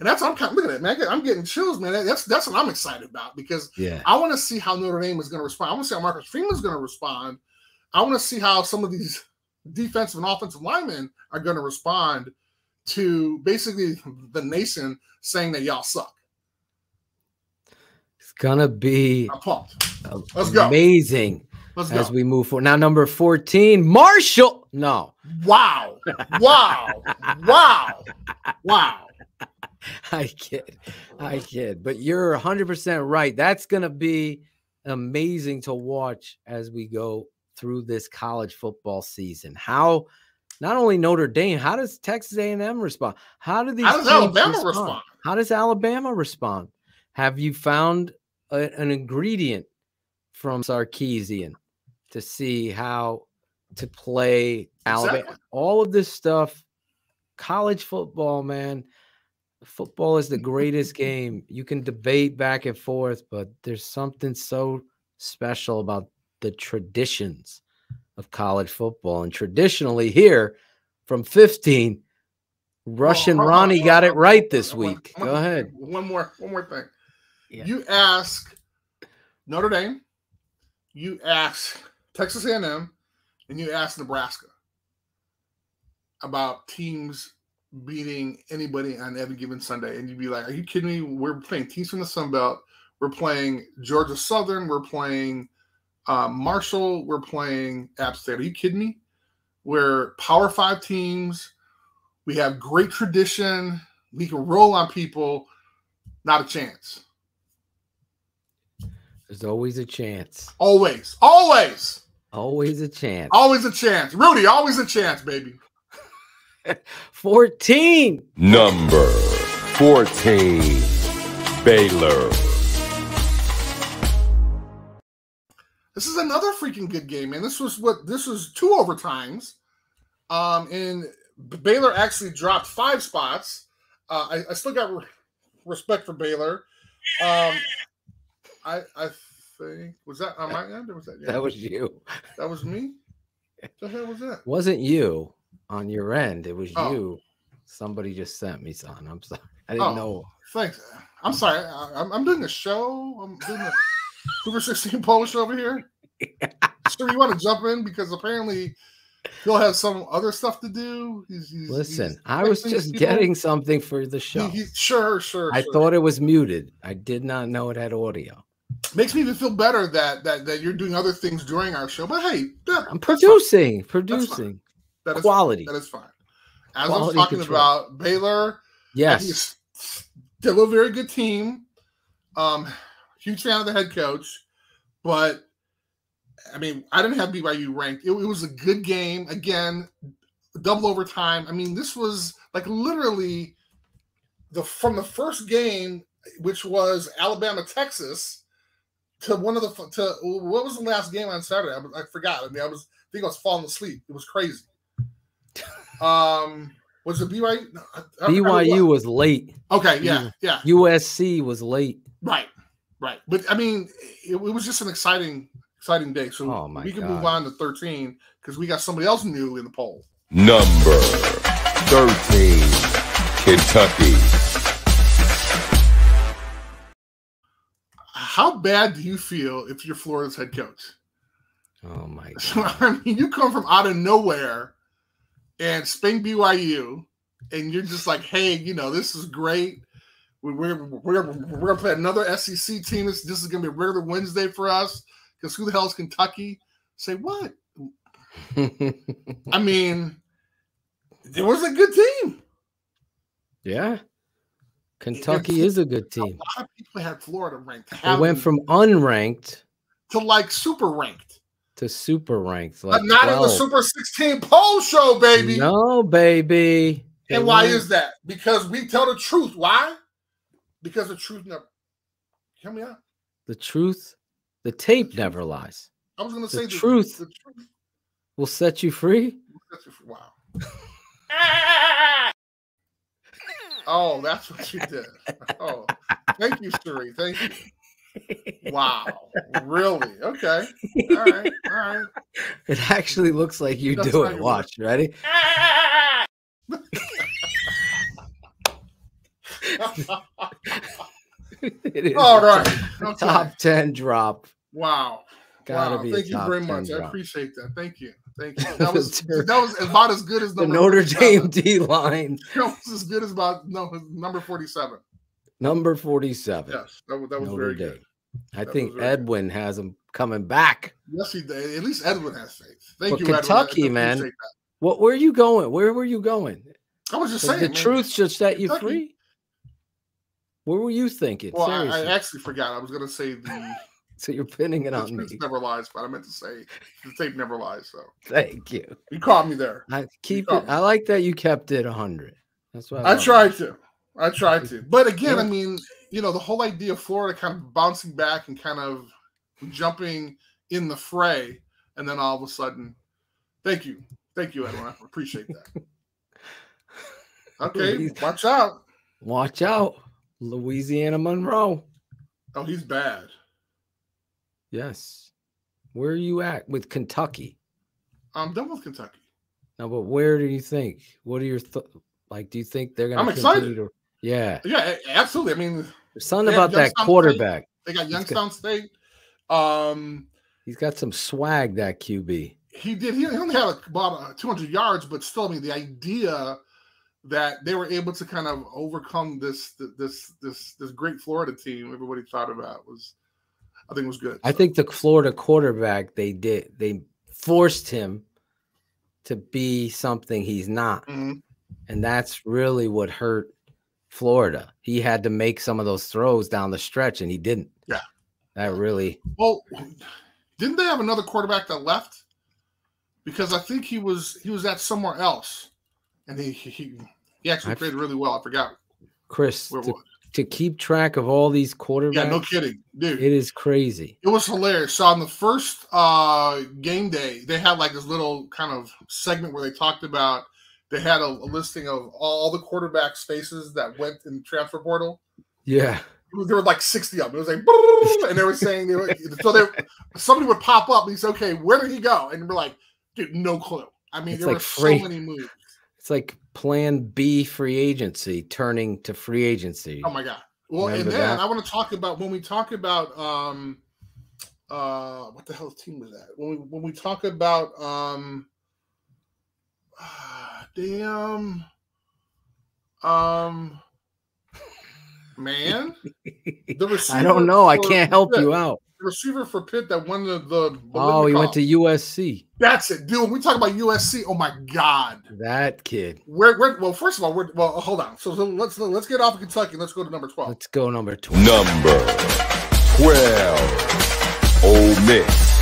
And that's I'm kind of look at that, man. I'm getting chills, man. That's that's what I'm excited about because Yeah. I want to see how Notre Dame is going to respond. I want to see how Marcus Freeman is going to respond. I want to see how some of these defensive and offensive linemen are going to respond to basically the nation saying that y'all suck. It's gonna be I'm pumped. Let's go. amazing Let's go. as we move forward. Now, number 14, Marshall. No, wow. Wow. wow. Wow. I kid. I kid. But you're 100% right. That's going to be amazing to watch as we go through this college football season. How not only Notre Dame, how does Texas A&M respond? How do these How does Alabama respond? How does Alabama respond? Have you found a- an ingredient from Sarkisian to see how to play Alabama? Exactly. All of this stuff, college football, man. Football is the greatest game. You can debate back and forth, but there's something so special about the traditions of college football. And traditionally, here from 15, Russian Oh, hold on, Ronnie oh, got on, it oh, right hold on, this week. Go ahead. One more, one more thing. Yeah. You ask Notre Dame, you ask Texas A&M, and you ask Nebraska about teams beating anybody on any given Sunday, and you'd be like, "Are you kidding me? We're playing teams from the Sun Belt. We're playing Georgia Southern. We're playing uh, Marshall. We're playing App State. Are you kidding me? We're Power Five teams. We have great tradition. We can roll on people. Not a chance. There's always a chance. Always, always, Always a chance. always a chance. Rudy, always a chance, baby. 14. Number 14. Baylor. This is another freaking good game, man. This was what this was two overtimes. Um, and Baylor actually dropped five spots. Uh, I, I still got re- respect for Baylor. Um, I I think was that on my end or was that you? That was you. that was me. The hell was that? Wasn't you on your end. It was Oh. you. Somebody just sent me something. I'm sorry. I didn't Oh. know. Thanks. I'm sorry. I, I'm, I'm doing a show. I'm doing a Super 16 Poll show over here. Sure, you want to jump in because apparently he'll have some other stuff to do. He's, he's, Listen, he's I was just getting something for the He- show. he- sure, sure. I sure. thought it was muted. I did not know it had audio. Makes me even feel better that that that you're doing other things during our show. But hey, that, I'm fine. producing, producing That is quality. That is fine. As Quality I'm talking control. about Baylor, I Yes. it's still a very good team. Um, huge fan of the head coach, but I mean, I didn't have BYU ranked. It, it was a good game. Again, double overtime. I mean, this was like literally the from the first game, which was Alabama Texas, to one of the to what was the last game on Saturday? I, I forgot. I mean, I was I think I was falling asleep. It was crazy. Um, was it BYU? No, I- I forgot who it BYU was. was late. Okay, yeah, yeah, USC was late. right, right. But I mean, it, it was just an exciting, exciting day. So Oh, we can move on to thirteen because we got somebody else new in the poll. Number 13. Kentucky. How bad do you feel if you're Florida's head coach? Oh my So. I mean, you come from out of nowhere and spank BYU, and you're just like, hey, you know, this is great. We- We're, we're, we're going to play another SEC team. This, this is going to be a regular Wednesday for us because who the hell is Kentucky? Say what? I mean, it was a good team. yeah. Kentucky is a good team. A lot of people had Florida ranked. It went from unranked to like super ranked, to super ranked. Like but not in the Super 16 poll show, baby. No, baby. They And why is that? Because we tell the truth. Why? Because the truth never. Hear me out. the truth The tape never lies. I was gonna The say truth. The, truth. Will set you free. Wow. oh, that's what you did. Oh, thank you, Siri. Thank you. Wow. Really? Okay. All right. All right. It actually looks like you That's do it. Watch, ready? It is All right. top- Okay. Top 10 drop. Wow. Gotta wow. Thank you very 10 much. I appreciate that. Thank you. Thank you. That was that was about as good as The Notre 47. Dame D line, That was as good as about no number forty-seven. number 47. Yes, that was that was Notre very Dame. good. I That think very good. Edwin has him coming back. Yes, he did. At least Edwin has faith. Thank But you, Edwin. Kentucky, man, appreciate that. What were you going? Where were you going? I was just saying. the man. truth should set you Kentucky- free. What were you thinking? Well, I, I actually forgot. I was going to say the, so you're pinning it on me. never lies, but I meant to say the tape never lies. So Thank you. you caught me there. I keep it. me. I like that you kept it 100. That's what I love. tried to. I tried to. But again, I mean, you know, the whole idea of Florida kind of bouncing back and kind of jumping in the fray, and then all of a sudden, thank you. Thank you, Edwin. I appreciate that. Okay, watch out. Watch out, Louisiana Monroe. Oh, he's bad. Yes. Where are you at with Kentucky? I'm done with Kentucky. No, but where do you think? What are your th- like? Do you think they're gonna? I'm excited. yeah, Yeah, absolutely. I mean, there's something about that Youngstown State. quarterback. they got He's got- Youngstown State. Um, He's got some swag. That QB. he did. He he only had about uh, 200 yards, but still, I mean, the idea that they were able to kind of overcome this this this this great Florida team everybody thought about was, I think, was good. I think the Florida quarterback they did they forced him to be something he's not, Mhm. and that's really what hurt Florida. He had to make some of those throws down the stretch, and he didn't. Yeah. that really. Well, didn't they have another quarterback that left? Because I think he was he was at somewhere else, and he he he actually I- played really well. I forgot Chris, where to, keep track of all these quarterbacks, Yeah, no kidding, dude. it is crazy. It was hilarious. So on the first uh game day, they had like this little kind of segment where they talked about they had a, a listing of all the quarterback spaces that went in the transfer portal. Yeah, There were like 60 of them. It was like, and they were saying, they were, so they, somebody would pop up and he's okay, where did he go? And we're like, dude, no clue. I mean, It's there like were so many moves. it's like Plan B free agency turning to free agency. Oh my god. Well, Remember and then that? I want to talk about when we talk about um uh what the hell team was that? When we when we talk about um ah, damn um man I don't know. I can't help you out. The receiver for Pitt that won the the Oh, he went to USC. that's it, dude. When we talk about USC, oh my god. That kid. Where, where well, first of all, we're well, hold on. So, so let's let's get off of Kentucky. Let's go to number 12. Let's go number 12. Number 12. Ole Miss.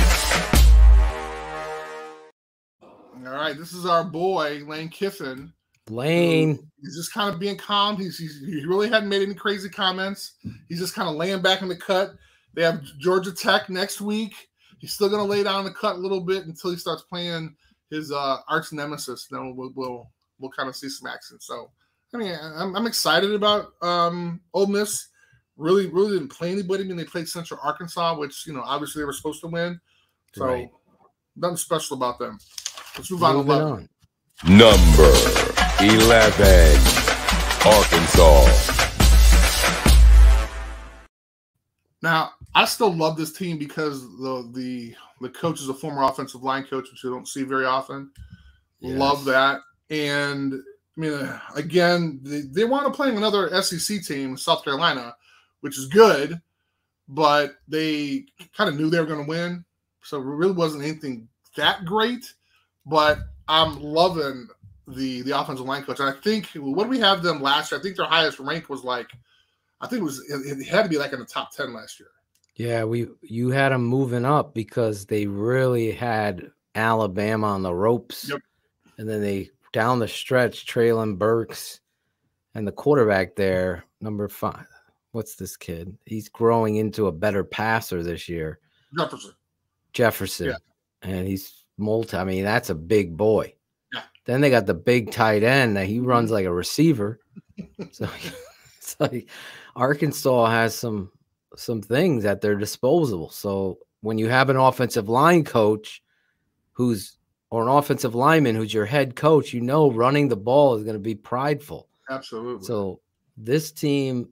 All right, this is our boy Lane Kiffin. Lane. He's just kind of being calm. He's, he's he really hadn't made any crazy comments. He's just kind of laying back in the cut. They have Georgia Tech next week. He's still going to lay down the cut a little bit until he starts playing his uh, arch nemesis. Then we'll we'll, we'll kind of see some action. So I mean, I'm, I'm excited about um, Ole Miss. Really, really didn't play anybody. I mean, they played Central Arkansas, which you know obviously they were supposed to win. So Right. nothing special about them. Let's move on. to 11. on. Number 11. Arkansas. Now, I still love this team because the the the coach is a former offensive line coach, which you don't see very often. Love that, and I mean, uh, again, they, they want to play another SEC team, South Carolina, which is good, but they kind of knew they were going to win, so it really wasn't anything that great. But I'm loving the the offensive line coach, and I think what we have them last year? I think their highest rank was like I think it was it, it had to be like in the top ten last year. Yeah, we you had them moving up because they really had Alabama on the ropes. Yep. And then they down the stretch, Treylon Burks and the quarterback there, number five. What's this kid? He's growing into a better passer this year. Jefferson. Jefferson, Yeah. and he's multi. I mean, that's a big boy. Yeah. Then they got the big tight end that he runs like a receiver. so it's like Arkansas has some some things at their disposal. So when you have an offensive line coach who's or an offensive lineman who's your head coach, you know running the ball is going to be prideful. Absolutely. So this team,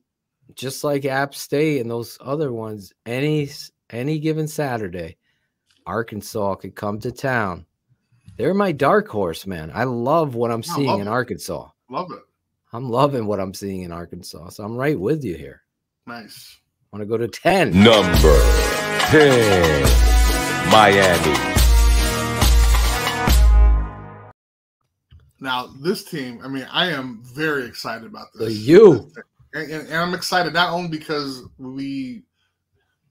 just like App State and those other ones, any any given Saturday, Arkansas could come to town. They're my dark horse, man. I love what I'm I seeing in it. Arkansas. Love it. I'm loving what I'm seeing in Arkansas. So I'm right with you here. Nice. Want to go to 10. Number 10. Miami. Now this team, I mean, I am very excited about this. The U. and, and, and I'm excited not only because we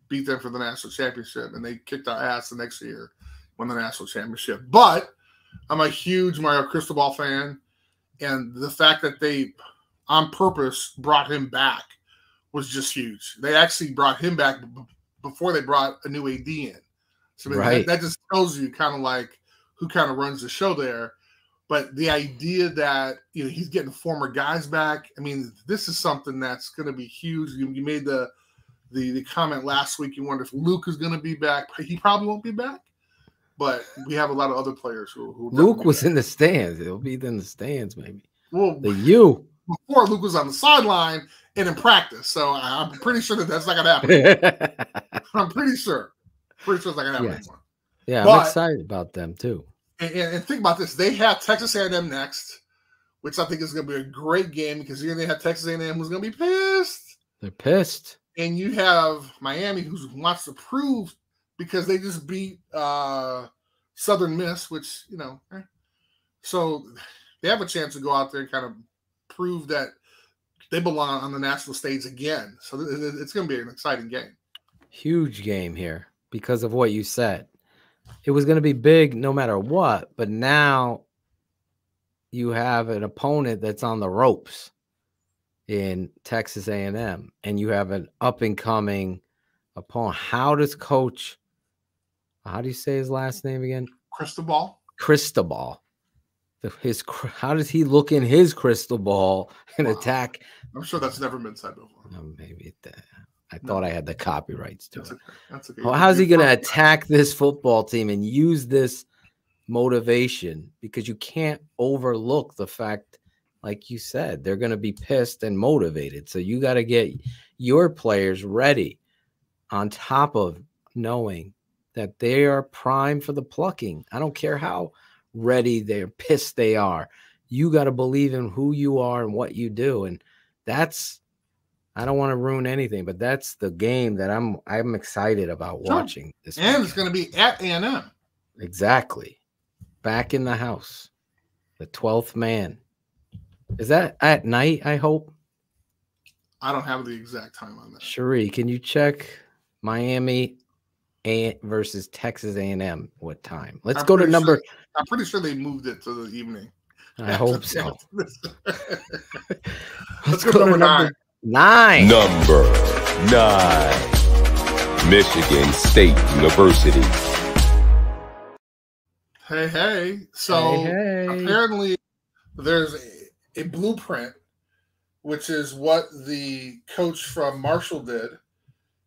beat them for the national championship and they kicked our ass the next year, won the national championship, but I'm a huge Mario Cristobal fan, and the fact that they, on purpose, brought him back was just huge. They actually brought him back b- before they brought a new AD in. So I mean, that- Right. that, just tells you kind of like who kind of runs the show there. But the idea that you know he's getting former guys back, I mean, this is something that's going to be huge. You, you made the, the the comment last week. You wonder if Luke is going to be back. He probably won't be back, but we have a lot of other players who. who Luke was be in the stands. He'll be in the stands, maybe. back. well The U. before Luke was on the sideline and in practice. So I'm pretty sure that that's not to happen. yeah, I'm pretty sure. Pretty sure it's not to happen Yes. anymore. I'm excited about them too. And, and, think about this: they have Texas A&M next, which I think is going to be a great game because you're to have Texas A&M who's to be pissed, They're pissed. and you have Miami who wants to prove because they just beat uh, Southern Miss, which you know, eh. so they have a chance to go out there and kind of prove that they belong on the national stage again. So it- it- it's going to be an exciting game. Huge game here because of what you said. It was going to be big no matter what, but now you have an opponent that's on the ropes in Texas A&M and you have an up and coming opponent. How does coach how do you say his last name again? Crystal ball. Cristobal. The- His how does he look in his crystal ball and Wow. attack? I'm sure that's never been said before. Oh, maybe it, uh, I No. thought I had the copyrights to That's it. okay. That's okay. Well, how's he going to attack this football team and use this motivation? Because you can't overlook the fact, like you said, they're going to be pissed and motivated. So you got to get your players ready on top of knowing that they are primed for the plucking. I don't care how ready they're pissed they are. You got to believe in who you are and what you do. And that's I don't want to ruin anything, but that's the game that I'm I'm excited about Sure. watching this. And it's going to be at A&M. exactly back in the house, the twelfth man. Is that at night? I hope. I don't have the exact time on that. Cherie, can you check Miami A versus Texas A&M? What time? Let's I'm go to number. sure- I'm pretty sure they moved it to the evening. I hope so. Let's Let's go go to number number nine. Number 9. Michigan State University. Hey, hey. So Hey, hey. apparently there's a, a blueprint, which is what the coach from Marshall did.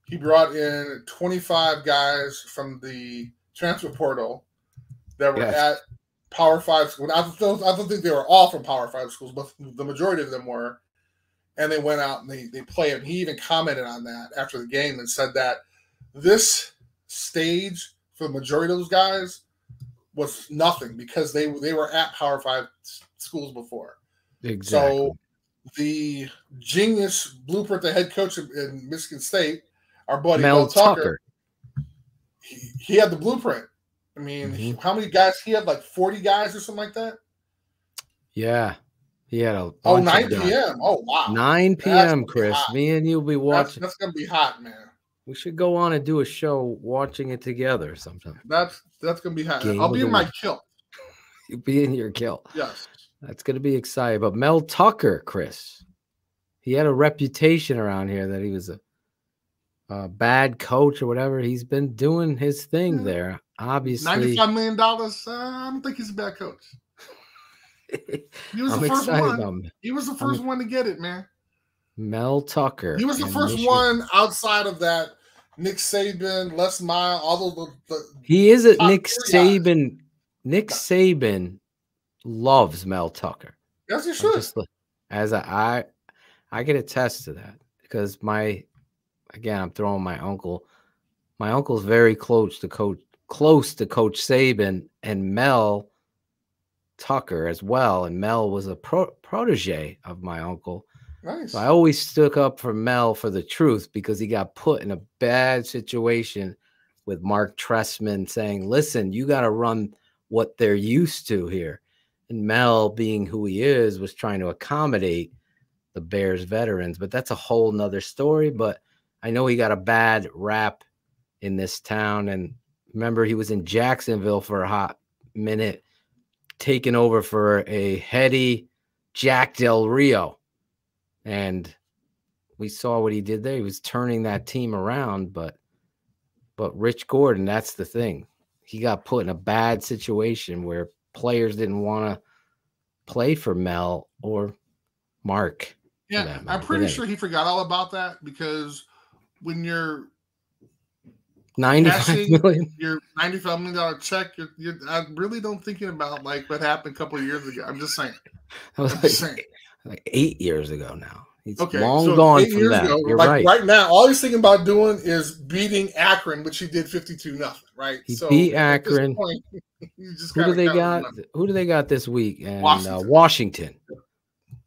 He brought in 25 guys from the transfer portal that were Yes. at Power Five schools. I don't, I don't think they were all from Power Five schools, but the majority of them were. And they went out and they, they played. And he even commented on that after the game and said that this stage for the majority of those guys was nothing because they they were at Power Five schools before. Exactly. So the genius blueprint, the head coach in- Michigan State, our buddy Mel Mel, Tucker, Tucker. he, he had the blueprint. I mean, Mhm. how many guys he had? Like forty guys or something like that. Yeah. He had a Oh, bunch of 9 guys. p.m. Oh wow, 9 p.m. Chris. Me and you'll be watching. that's gonna be hot, man. We should go on and do a show watching it together sometime. That's that's gonna be hot. Game I'll be in my week. kilt. You'll be in your kill. Yes. That's going to be exciting. But Mel Tucker, Chris, he had a reputation around here that he was a a bad coach or whatever. He's been doing his thing Yeah. there. Obviously, Ninety-five million dollars. Uh, I don't think he's a bad coach. He was I'm the first one. He was the 1st one to get it, man. Mel Tucker. He was the first Michigan- one outside of that. Nick Saban, Les Miles, all the, the He is a Nick three guys. Saban. Nick Saban loves Mel Tucker. yes, he should. just as a, I, I can attest to that because my, again, I'm throwing my uncle. My uncle's very close to coach, close to Coach Saban and Mel Tucker as well. And Mel was a pro, protege of my uncle. Nice. So I always stuck up for Mel for the truth because he got put in a bad situation with Marc Trestman saying, listen, you got to run what they're used to here. And Mel, being who he is, was trying to accommodate the Bears veterans. But that's a whole nother story. But I know he got a bad rap in this town. And remember, he was in Jacksonville for a hot minute, taking over for a heady Jack Del Rio. And we saw what he did there. He was turning that team around, but but Rich Gordon, that's the thing. He got put in a bad situation where players didn't want to play for Mel or Mark. yeah, I'm pretty sure he forgot all about that because when you're 95 Cashing- million. your ninety-five million dollar check, you're, you're I really don't thinking about like what happened a couple of years ago. I'm just saying. That was I'm like, saying. like eight years ago now. He's Okay, long so gone from that. ago, You're like right. now, all he's thinking about doing is beating Akron, which he did fifty-two nothing. Right? He beat Akron. point, Who do they got? Who do they got this week? And Washington. Uh, Washington.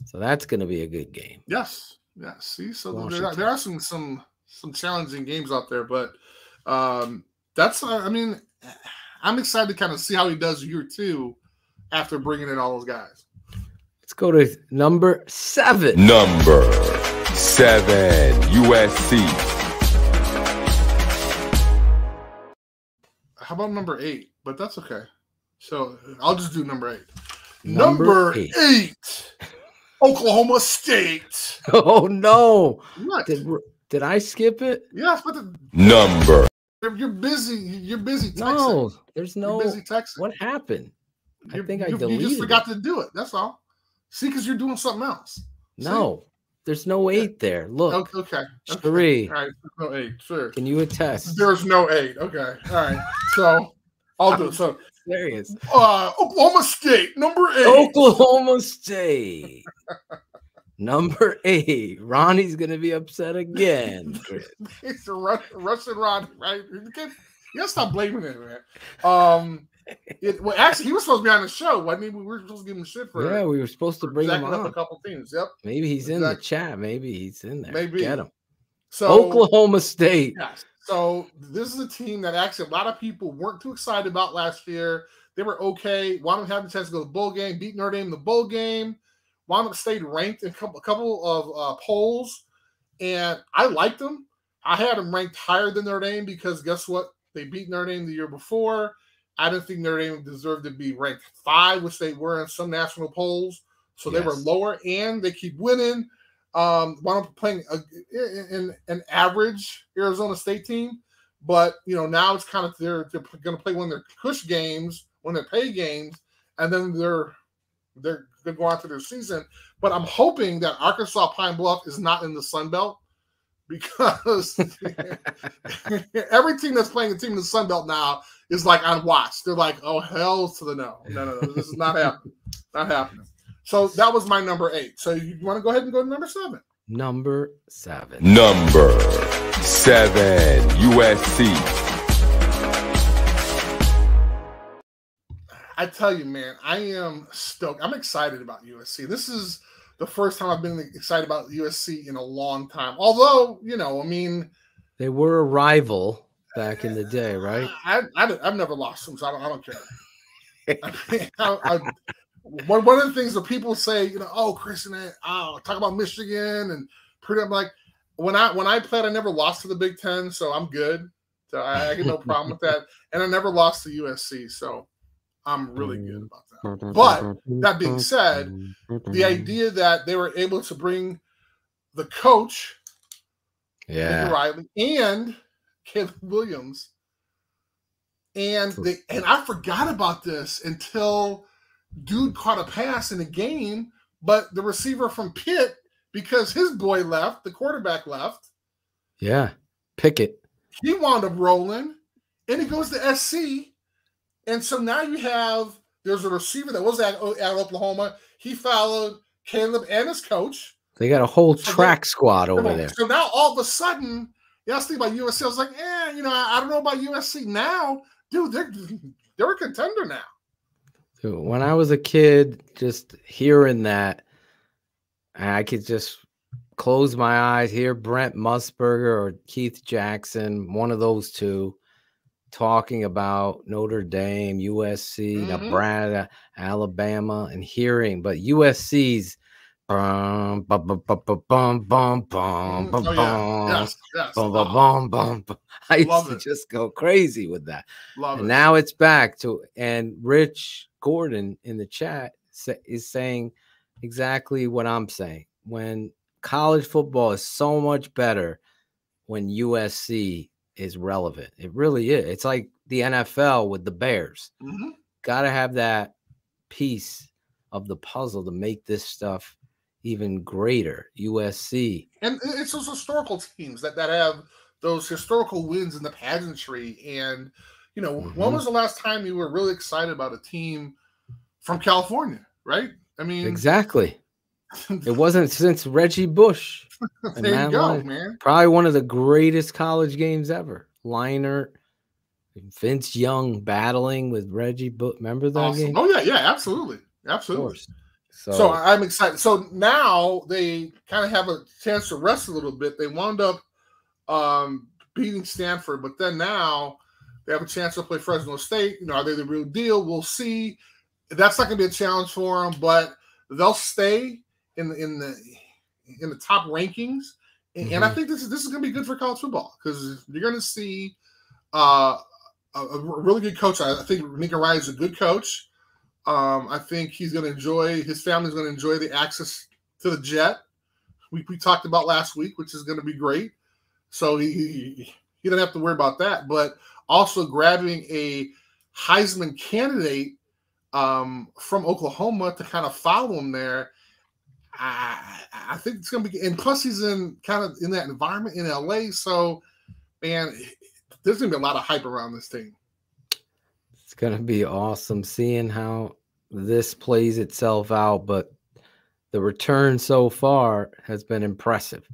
So that's going to be a good game. Yes, yes. See, so there there are some some some challenging games out there, but um that's uh, I mean, I'm excited to kind of see how he does year two after bringing in all those guys. Let's go to number seven. Number seven, USC. How about number eight? But that's okay. So I'll just do number eight. Number Number, eight. eight. Oklahoma State. Oh no! What? Did did I skip it? yes, but the, Number you're, you're busy. You're busy texting. No, there's You're no. busy texting. What happened? I think I you, you just forgot it. to do it. That's all. See, because you're doing something else. See? No, there's no eight there. Look, Okay. okay. okay. Three. All right. there's No eight. Sure. can you attest? There's no eight. Okay. All right. So I'll do it. So Serious. uh, Oklahoma State, number eight. Oklahoma State. Number eight. Ronnie's gonna be upset again. It's a Ru- Russian Rod, right? You can't, you gotta stop blaming him, man. Um, it, well, actually, he was supposed to be on the show, wasn't he? We were supposed to give him shit for Yeah, we were supposed to bring him up a couple teams. Yep. Maybe he's in the chat. Maybe he's in there. Maybe. Get him. So Oklahoma State. Yes. So this is a team that actually a lot of people weren't too excited about last year. They were okay. Wound up have the chance to go to the bowl game, beat Notre Dame in the bowl game. Up stayed ranked in a couple, a couple of uh, polls, and I liked them. I had them ranked higher than Notre Dame because guess what? They beat Notre Dame the year before. I didn't think Notre Dame deserved to be ranked five, which they were in some national polls. So they were lower, and they keep winning. Um, wound up playing a, in an average Arizona State team, but you know now it's kind of they're they're going to play one of their push games, one of their pay games, and then they're they're going to go on to their season. But I'm hoping that Arkansas Pine Bluff is not in the Sun Belt because every team that's playing a team in the Sun Belt now is like on watch. They're like, oh hell to the no, no, no, no, this is not happening, not happening. So that was my number eight. So you want to go ahead and go to number seven? Number seven. Number seven, USC. I tell you, man, I am stoked. I'm excited about USC. This is the first time I've been excited about USC in a long time. Although, you know, I mean, They were a rival back in the day, right? I, I, have never lost them, so I don't, I don't care. I mean, I, I, one, one of the things that people say, you know, oh, Christian, oh, uh, talk about Michigan and pretty. I'm like, when I when I played, I never lost to the Big Ten, so I'm good. So I, I get no problem with that. And I never lost to USC, so I'm really good mm-hmm. about that. But that being said, the idea that they were able to bring the coach Lincoln Yeah. Riley, and Caleb Williams. And they and I forgot about this until dude caught a pass in the game, but the receiver from Pitt, because his boy left, the quarterback left, Yeah. Pickett. he wound up rolling, and he goes to SC. And so now you have there's a receiver that was at, at Oklahoma. He followed Caleb and his coach. They got a whole So they- track squad over there. So now all of a sudden, yeah, I was thinking about USC. I was like, eh, you know, I, I don't know about USC now, dude. They're they're a contender now. Dude, When I was a kid, just hearing that, I could just close my eyes, hear Brent Musburger or Keith Jackson, one of those two, talking about Notre Dame, USC, Mhm. Nebraska, Alabama, and hearing, but USC's bum bum bum bum bum bum bum bum bum Oh, yeah. bum Yes, yes. bum Oh, bum bum bum. bum. I used Love to it. just go crazy with that. love And it. now it's back to and Rich Gordon in the chat is saying exactly what I'm saying. When college football is so much better when USC is relevant. It really is. It's like the NFL with the Bears. Mhm. Got to have that piece of the puzzle to make this stuff even greater. USC. And it's those historical teams that, that have those historical wins in the pageantry. And, you know, when Mhm. was the last time you were really excited about a team from California, right? I mean, Exactly. It wasn't since Reggie Bush. there you go, man. Probably one of the greatest college games ever. Leinart, Vince Young battling with Reggie. But remember that Awesome. game? Oh, yeah, yeah, absolutely. Absolutely. So, So I'm excited. So now they kind of have a chance to rest a little bit. They wound up um, beating Stanford, but then now they have a chance to play Fresno State. You know, are they the real deal? We'll see. That's not going to be a challenge for them, but they'll stay in the in the in the top rankings. And, and I Mhm. think this is this is going to be good for college football because you're going to see uh, a, a really good coach. I, I think Nick Riley is a good coach. Um, I think he's going to enjoy his family's going to enjoy the access to the jet. We, we talked about last week, which is going to be great. So he, he he doesn't have to worry about that. But also grabbing a Heisman candidate um, from Oklahoma to kind of follow him there. I, I think it's going to be, and plus he's in kind of in that environment in LA. So, man, there's going to be a lot of hype around this team. it's going to be awesome seeing how this plays itself out. But the return so far has been impressive.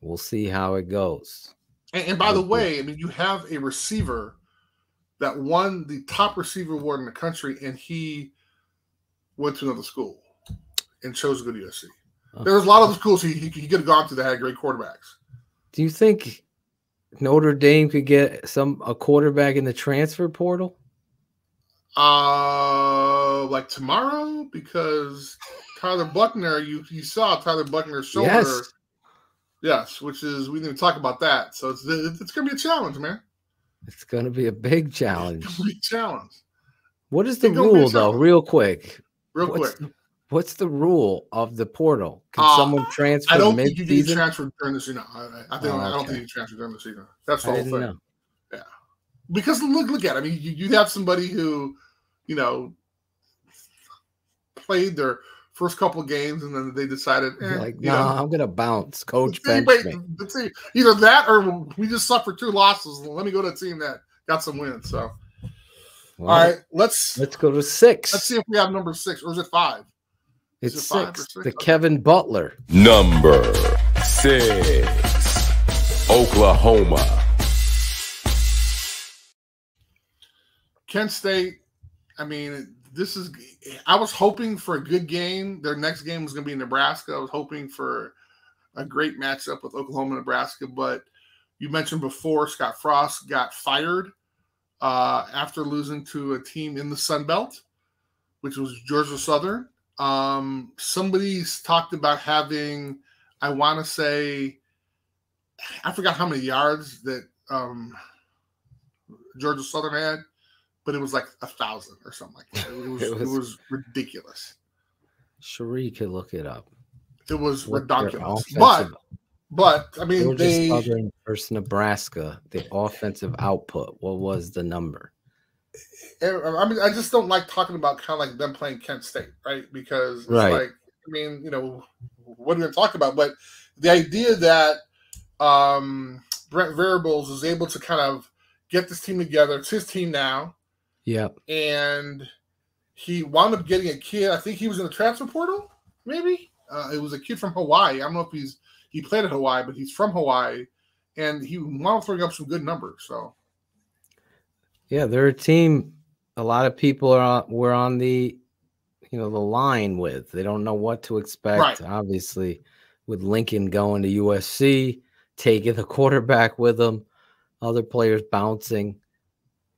We'll see how it goes. And, and by the way, I mean, you have a receiver that won the top receiver award in the country, and he went to another school and chose to go to USC. Oh. There's a lot of the schools he, he, he could have gone to that had great quarterbacks. Do you think Notre Dame could get some a quarterback in the transfer portal? Uh, like tomorrow, because Tyler Buchner, you you saw Tyler Buchner's shoulder. Yes. Yes, which is we didn't talk about that. So it's it's gonna be a challenge, man. It's going to be a big challenge. It's gonna be a challenge. What is the It's gonna be a rule, though, real quick? Real What's quick. the, what's the rule of the portal? Can Uh, someone transfer I don't think you transfer during the season. I, I, I think Oh, I don't okay. think you transfer during the season. That's the I whole thing. know. Because look, look at. It. I mean, you, you'd have somebody who, you know, played their first couple of games and then they decided, eh, like, no, know, I'm gonna bounce. Coach bench me. Either that or we just suffered two losses. Let me go to a team that got some wins. So, Well, all right, let's let's go to 6 let's see if we have number six or is it five? Is it's it six. six? The Okay. Kevin Butler. Number six, Oklahoma. Kent State. I mean, this is. I was hoping for a good game. Their next game was going to be in Nebraska. I was hoping for a great matchup with Oklahoma, Nebraska. But you mentioned before, Scott Frost got fired uh, after losing to a team in the Sun Belt, which was Georgia Southern. Um, somebody's talked about having, I want to say, I forgot how many yards that um, Georgia Southern had, but it was like a thousand or something like that. It was, It it was- was, ridiculous. Cherie could look it up. It was their ridiculous. But But I mean, Georgia they Southern versus Nebraska, the offensive output. What was the number? I mean, I just don't like talking about kind of like them playing Kent State, right? Because it's Right. like, I mean, you know, what are we going to talk about? But the idea that um, Brent Venables is able to kind of get this team together, it's his team now, Yep. and he wound up getting a kid. I think he was in the transfer portal, maybe. Uh, it was a kid from Hawaii. I don't know if he's he played at Hawaii, but he's from Hawaii, and he wound up throwing up some good numbers. So Yeah, they're a team. A lot of people are on, were on the, you know, the line with. They don't know what to expect. Right. Obviously, with Lincoln going to USC, taking the quarterback with them, other players bouncing.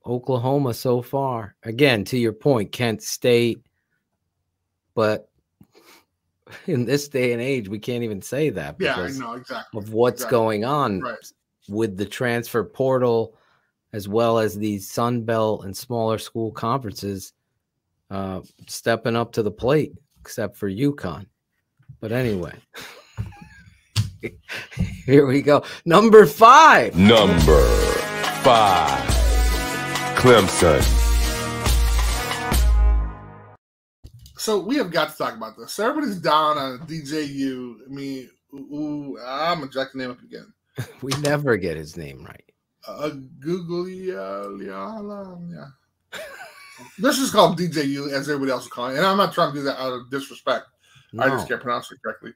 Oklahoma so far, again, to your point, Kent State, but in this day and age, we can't even say that yeah, I because know exactly. of what's Exactly. going on Right. with the transfer portal as well as these Sun Belt and smaller school conferences uh, stepping up to the plate, except for UConn. But anyway, here we go. Number five. Number five. Clemson. So we have got to talk about this. So everybody's down on DJU. I mean, ooh, ooh, I'm gonna jack the name up again. We never get his name right. Uh, googly yeah, yeah, yeah. Let's just DJU as everybody else is calling. it. And I'm not trying to do that out of disrespect. I just can't pronounce it correctly.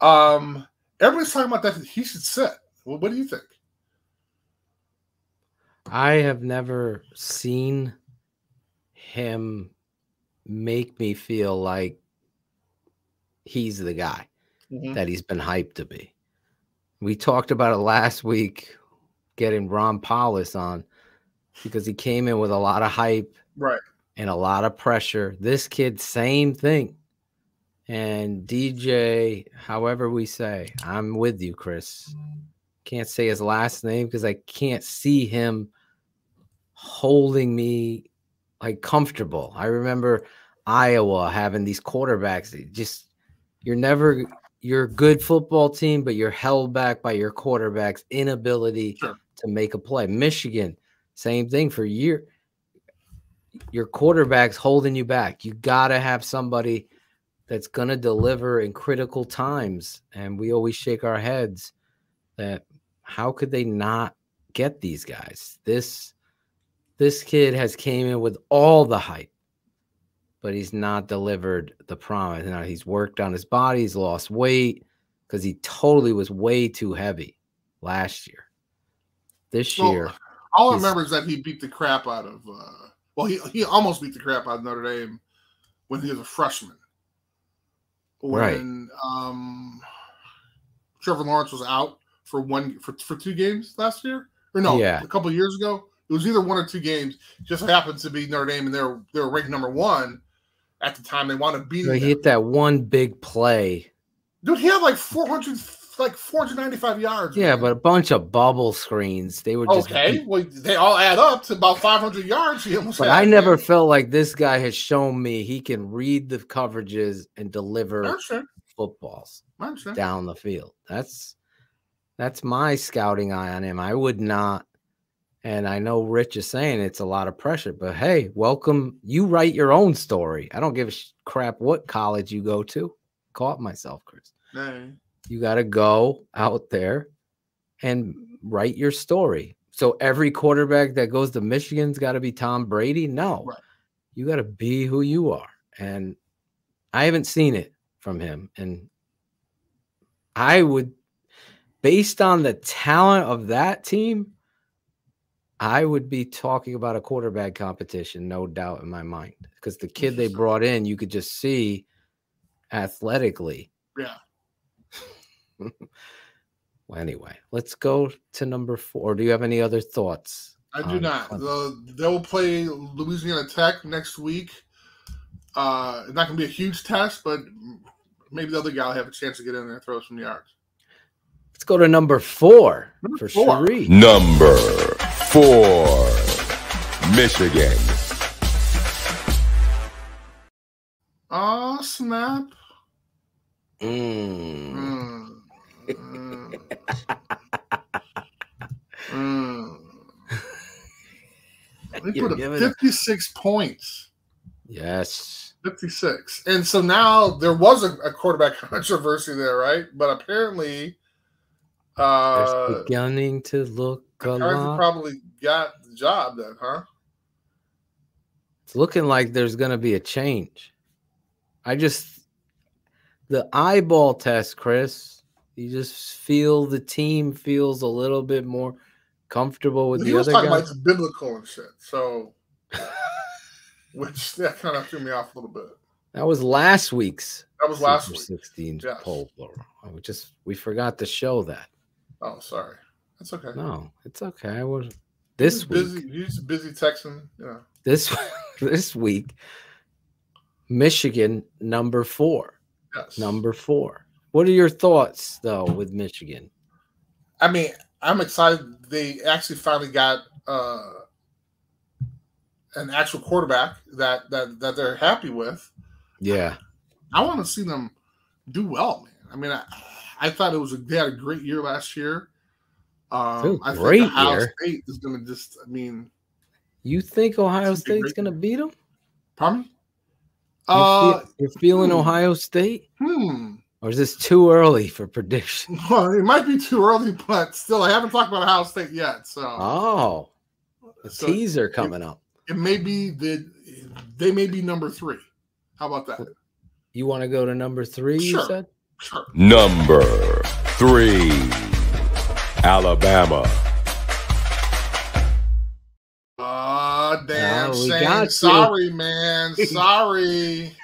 Um, everybody's talking about that. He should sit. Well, what do you think? I have never seen him make me feel like he's the guy. that he's been hyped to be. We talked about it last week, getting Ron Powlus on because he came in with a lot of hype Right. and a lot of pressure. This kid, same thing. And DJ, however we say, I'm with you, Chris. Can't say his last name because I can't see him holding me like comfortable. I remember Iowa having these quarterbacks. Just you're never you're a good football team, but you're held back by your quarterback's inability Sure. to make a play. Michigan, same thing for year. Your quarterback's holding you back. You gotta have somebody that's gonna deliver in critical times. And we always shake our heads that how could they not get these guys? This this kid has came in with all the hype, but he's not delivered the promise. Now he's worked on his body, he's lost weight because he totally was way too heavy last year. This Well, year, All I remember is that he beat the crap out of. Uh, well, he he almost beat the crap out of Notre Dame when he was a freshman. Right. When um, Trevor Lawrence was out for one for, for two games last year, or no, Yeah. a couple of years ago. It was either one or two games. Just happens to be Notre Dame, and they're they were ranked number one at the time. They want to beat They he them. hit that one big play. Dude, he had like four hundred, like four hundred ninety five yards. Yeah, man. but a bunch of bubble screens. They were just okay, well, they all add up to about five hundred yards. He almost But I never man. felt like this guy has shown me he can read the coverages and deliver sure. footballs sure. down the field. That's that's my scouting eye on him. I would not, and I know Rich is saying it's a lot of pressure, but hey, welcome. You write your own story. I don't give a crap what college you go to. Caught myself, Chris. You got to go out there and write your story. So every quarterback that goes to Michigan's got to be Tom Brady? No. Right. You got to be who you are. And I haven't seen it from him. And I would, based on the talent of that team, I would be talking about a quarterback competition, no doubt in my mind. Because the kid they brought in, you could just see athletically. Yeah. Well, anyway, let's go to number four. Do you have any other thoughts? I do not. Clemson? The, they'll play Louisiana Tech next week. Uh, it's not going to be a huge test, but maybe the other guy will have a chance to get in there and throw some yards. Let's go to number four Number for four. Sharif. Number for Michigan. Oh, snap. Mm. mm. mm. They put up 56 points. Yes. 56. And so now there was a, a quarterback controversy there, right? But apparently. Uh, it's beginning to look McCarthy probably got the job then, huh? It's looking like there's going to be a change. I just, the eyeball test, Chris, you just feel the team feels a little bit more comfortable with he the was other talking guys. about biblical and shit. So, which that kind of threw me off a little bit. That was last week's That was last Super week. 16 Yes. poll. I just, we forgot to show that. Oh, sorry. That's okay. No, it's okay. I was this He's week. busy. A busy texting. Yeah. This this week, Michigan number four. Yes. Number four. What are your thoughts though with Michigan? I mean, I'm excited. They actually finally got uh, an actual quarterback that that that they're happy with. Yeah, I want to see them do well, man. I mean, I, I thought it was a, they had a great year last year. Um, Dude, I great think Ohio year. State is going to just. I mean, you think Ohio It's gonna State's going to beat them? pardon me. You Uh, feel, you're feeling hmm. Ohio State, hmm. or is this too early for prediction? Well, it might be too early, but still, I haven't talked about Ohio State yet. So, Oh, a so teaser coming up. it may be the they may be number three. How about that? You want to go to number three? You said. Sure. Number three, Alabama. Ah, damn Oh, we shame. got you. Sorry, man. Sorry.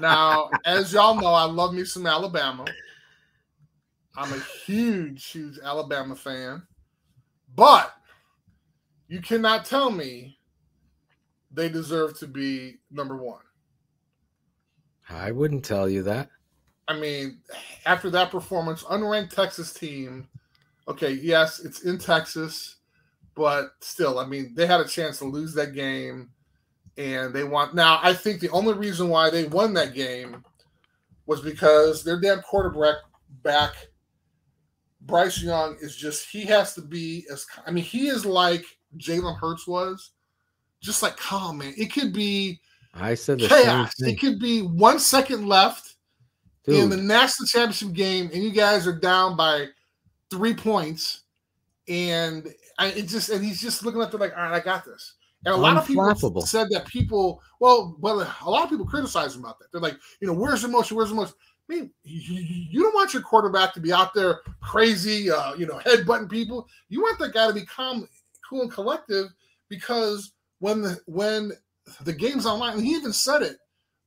now, as y'all know, I love me some Alabama. I'm a huge, huge Alabama fan. But you cannot tell me they deserve to be number one. I wouldn't tell you that. I mean, after that performance, unranked Texas team. Okay, yes, it's in Texas, but still, I mean, they had a chance to lose that game, and they want. Now, I think the only reason why they won that game was because their damn quarterback back, Bryce Young, is just he has to be as. I mean, he is like Jalen Hurts was, just like calm, man. It could be I said the chaos. It could be one second left in the national championship game, and you guys are down by three points, and I, it just and he's just looking at there like, all right, I got this. And a lot of people said that people, well, well, a lot of people criticize him about that. They're like, you know, where's the motion? Where's the motion? I mean, you don't want your quarterback to be out there crazy, uh, you know, headbutting people. You want that guy to be calm, cool, and collective because when the when the game's online, and he even said it.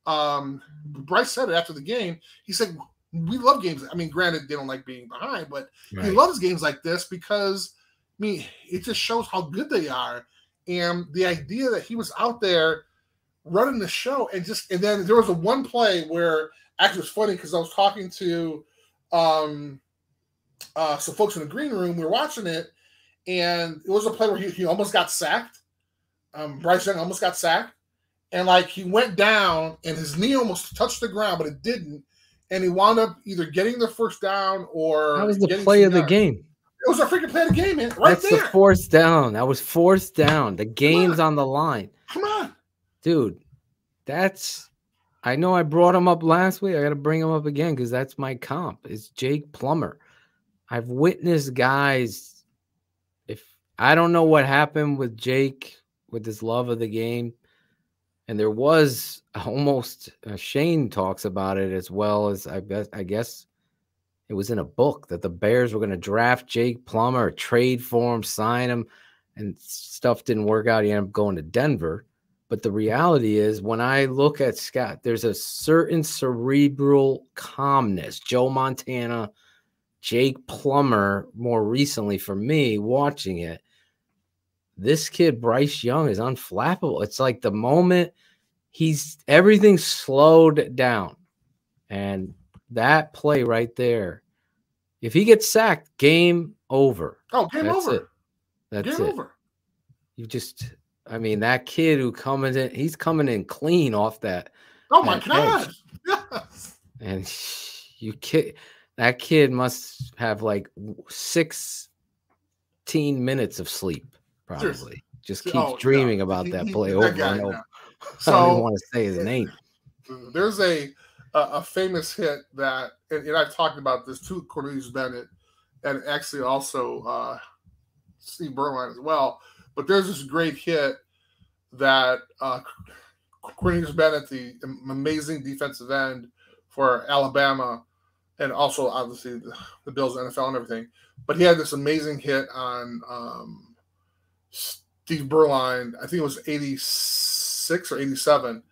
Um, Bryce said it after the game. He said, "We love games. I mean, granted, they don't like being behind, but he loves games like this because I mean, it just shows how good they are. And the idea that he was out there running the show and just and then there was a one play where actually it was funny because I was talking to um uh some folks in the green room, we were watching it, and it was a play where he, he almost got sacked. Um Bryce Young almost got sacked, and like he went down and his knee almost touched the ground, but it didn't. And he wound up either getting the first down or That was the play of the yards. game. It was a freaking play of the game, man. Right That's there. the fourth down. That was fourth down. The game's on the line. Come on. Dude, that's I know I brought him up last week. I got to bring him up again because that's my comp. It's Jake Plummer. I've witnessed guys. If I don't know what happened with Jake with his love of the game, and there was almost uh, Shane talks about it as well as I guess I guess it was in a book that the Bears were going to draft Jake Plummer, trade for him, sign him, and stuff didn't work out. He ended up going to Denver. But the reality is, when I look at Scott, there's a certain cerebral calmness. Joe Montana, Jake Plummer, more recently for me watching it, this kid, Bryce Young, is unflappable. It's like the moment he's everything slowed down. And that play right there, if he gets sacked, game over. Oh, game That's over. it. That's game it. over. You just, I mean, that kid who coming in, he's coming in clean off that, Oh my god. Yes. and you kid, that kid must have like sixteen minutes of sleep, Seriously. probably. just Oh, keeps no. dreaming about that he- play over guy, and over. no. I don't even want to say his name. there's a a, a famous hit that, and, and I've talked about this too, Cornelius Bennett, and actually also uh, Steve Beuerlein as well. But there's this great hit that uh, Cornelius Bennett, the amazing defensive end for Alabama, and also obviously the, the Bills, NFL, and everything. But he had this amazing hit on um, Steve Beuerlein. I think it was 86 or 87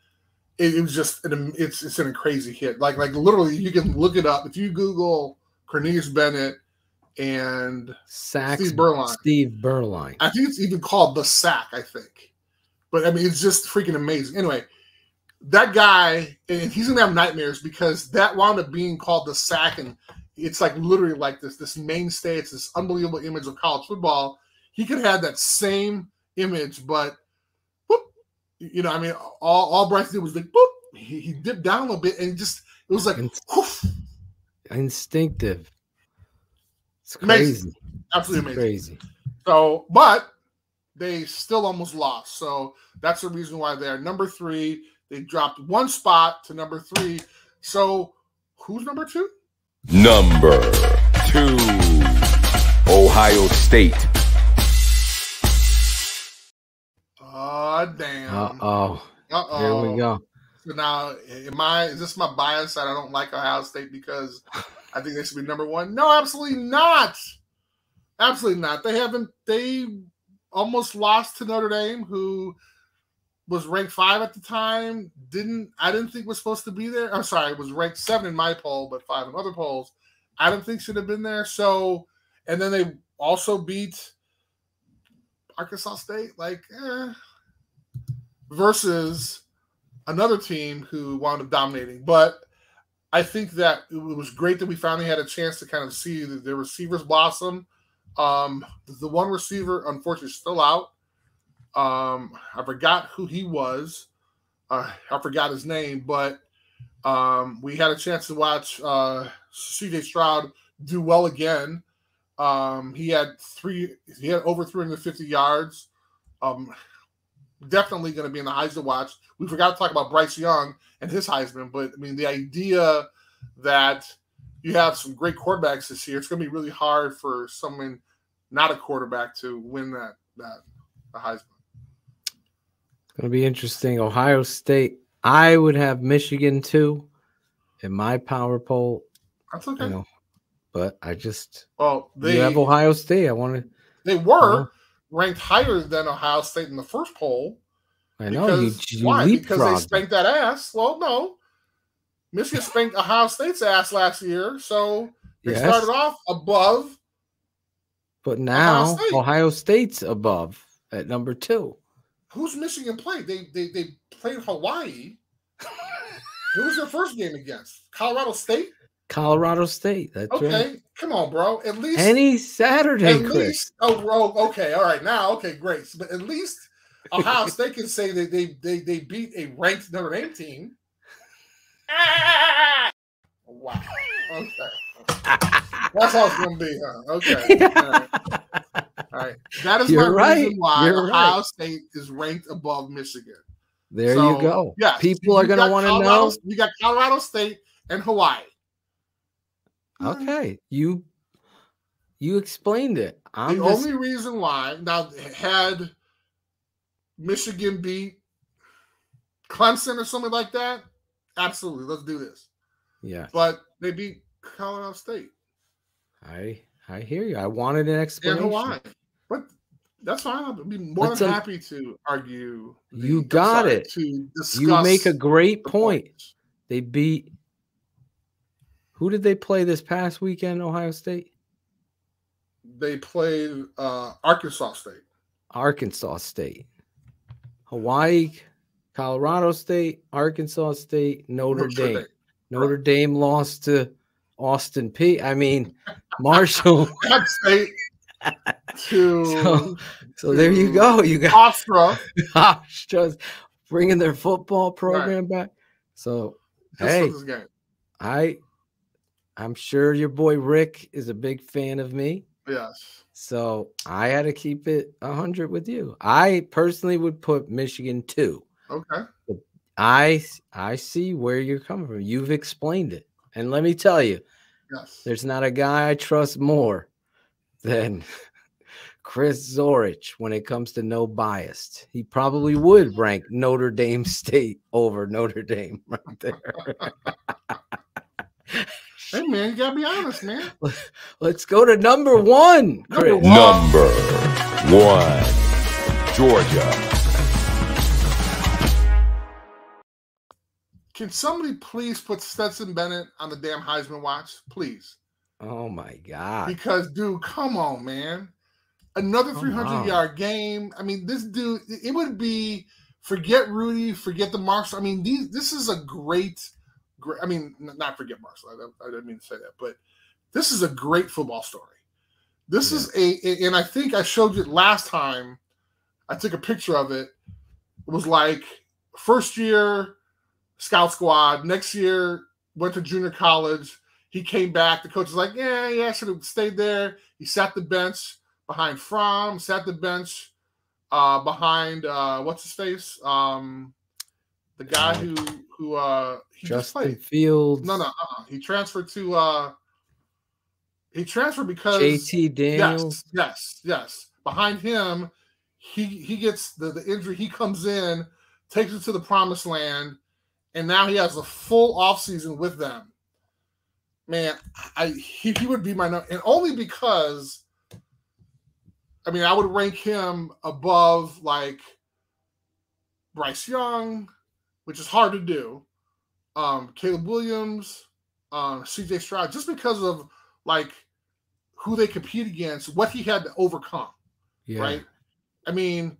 it, it was just an, it's it's a crazy hit. Like like literally, you can look it up if you Google Cornelius Bennett and Sacks Steve Beuerlein. Steve Beuerlein. I think it's even called the sack. I think, but I mean, it's just freaking amazing. Anyway, that guy and he's gonna have nightmares because that wound up being called the sack, and it's like literally like this this mainstay. It's this unbelievable image of college football. He could have had that same image, but whoop, you know, I mean, all all Bryce did was like boop. He, he dipped down a little bit and just it was like Ins- whoof, Instinctive. It's Amazing. crazy. absolutely It's amazing. crazy. So, but they still almost lost. So that's the reason why they're number three. They dropped one spot to number three. So who's number two? Number two, Ohio State. Oh damn. Uh oh. Uh-oh. Here we go. So now, am I? Is this my bias that I don't like Ohio State because I think they should be number one? No, absolutely not. Absolutely not. They haven't. They almost lost to Notre Dame, who was ranked five at the time. Didn't I didn't think was supposed to be there. I'm sorry, it was ranked seven in my poll, but five in other polls. I don't think should have been there. So, and then they also beat Arkansas State. Like, eh. versus another team who wound up dominating. But I think that it was great that we finally had a chance to kind of see the, the receivers blossom. Um, the one receiver, unfortunately, still out. Um, I forgot who he was. Uh, I forgot his name, but um, we had a chance to watch uh, CJ Stroud do well again. Um, he had three. He had over 350 yards. Um, definitely going to be in the Heisman watch. We forgot to talk about Bryce Young and his Heisman, but I mean the idea that you have some great quarterbacks this year, it's going to be really hard for someone not a quarterback to win that that the Heisman. It's gonna be interesting. Ohio State. I would have Michigan too in my power poll. That's okay. You know, but I just well, they you have Ohio State. I wanted they were Uh-huh. ranked higher than Ohio State in the first poll. I know. Because, you why? Because they spanked that ass. Well, no. Michigan spanked Ohio State's ass last year, so they Yes, started off above. but now State. Ohio State's above at number two. Who's Michigan played? They they they played Hawaii. Who was their first game against? Colorado State. Colorado State. That's Okay, right. come on, bro. At least Any Saturday, at Chris. least oh, bro. Okay, all right. Now, okay, great. But at least Ohio State can say that they they they beat a ranked Notre Dame team. Wow. Okay. That's all it's gonna be, huh? Okay. All right. All right. That is You're my right. reason why You're Ohio right. State is ranked above Michigan. There So, you go. yes, People are going to want to know. You got Colorado State and Hawaii. Um, okay, you you explained it. I'm the just, only reason why now had Michigan beat Clemson or something like that, absolutely, let's do this. yeah. But they beat Colorado State I I hear you. I wanted an and explanation. Hawaii, but that's fine. I'd be more That's than a- happy to argue. the- You got sorry, it. To discuss You make a great point. points. They beat. Who did they play this past weekend? Ohio State, They played uh, Arkansas State. Arkansas State, Hawaii, Colorado State, Arkansas State, Notre Notre Dame. Dame. Notre Dame lost to Austin Peay. I mean, Marshall. State to So- so there you go. You got. Gosh, just bringing their football program back. So Just Hey. I, I'm sure your boy Rick is a big fan of me. Yes. So I had to keep it 100 with you. I personally would put Michigan two. Okay. I I see where you're coming from. You've explained it. And let me tell you, Yes. there's not a guy I trust more than Chris Zorich when it comes to no bias. He probably would rank Notre Dame State over Notre Dame right there. Hey man, you gotta be honest, man. Let's go to number one. Number one. Number one, Georgia. Can somebody please put Stetson Bennett on the damn Heisman watch, please? Oh my God. Because, dude, come on, man. Another Come 300 on. yard game. I mean, this dude, it would be forget Rudy, forget the Marshall. I mean, these, this is a great, great. I mean, not forget Marshall. I, I didn't mean to say that, but this is a great football story. This is a, a- and I think I showed you last time. I took a picture of it. It was like first year scout squad. Next year went to junior college. He came back. The coach was like, "Yeah, yeah, should have stayed there." He sat the bench behind Fromm. Sat the bench uh, behind uh, what's his face, um, the guy Uh, who who uh, he just Justin played. Fields. No, no, uh-uh. he transferred to. uh He transferred because JT Daniels. Yes, yes, yes. Behind him, he he gets the, the injury. He comes in, takes it to the promised land, and now he has a full offseason with them. Man, I he, he would be my number, and only because I mean I would rank him above like Bryce Young, which is hard to do. Um, Caleb Williams, um, CJ Stroud, just because of like who they compete against, what he had to overcome Yeah. right? I mean,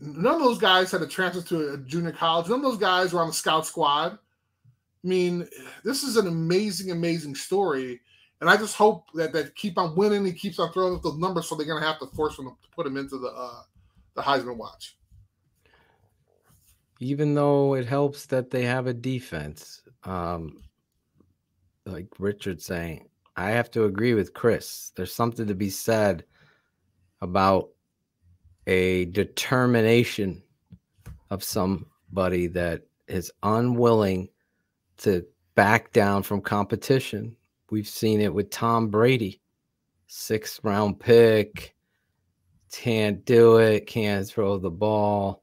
none of those guys had a transfer to a junior college. None of those guys were on the scout squad. I mean, this is an amazing, amazing story. And I just hope that that keep on winning. He keeps on throwing up those numbers, so they're gonna have to force him to put him into the uh, the Heisman watch. Even though it helps that they have a defense um like richard saying i have to agree with chris. There's something to be said about a determination of somebody that is unwilling to back down from competition. We've seen it with tom brady. Sixth round pick can't do it can't throw the ball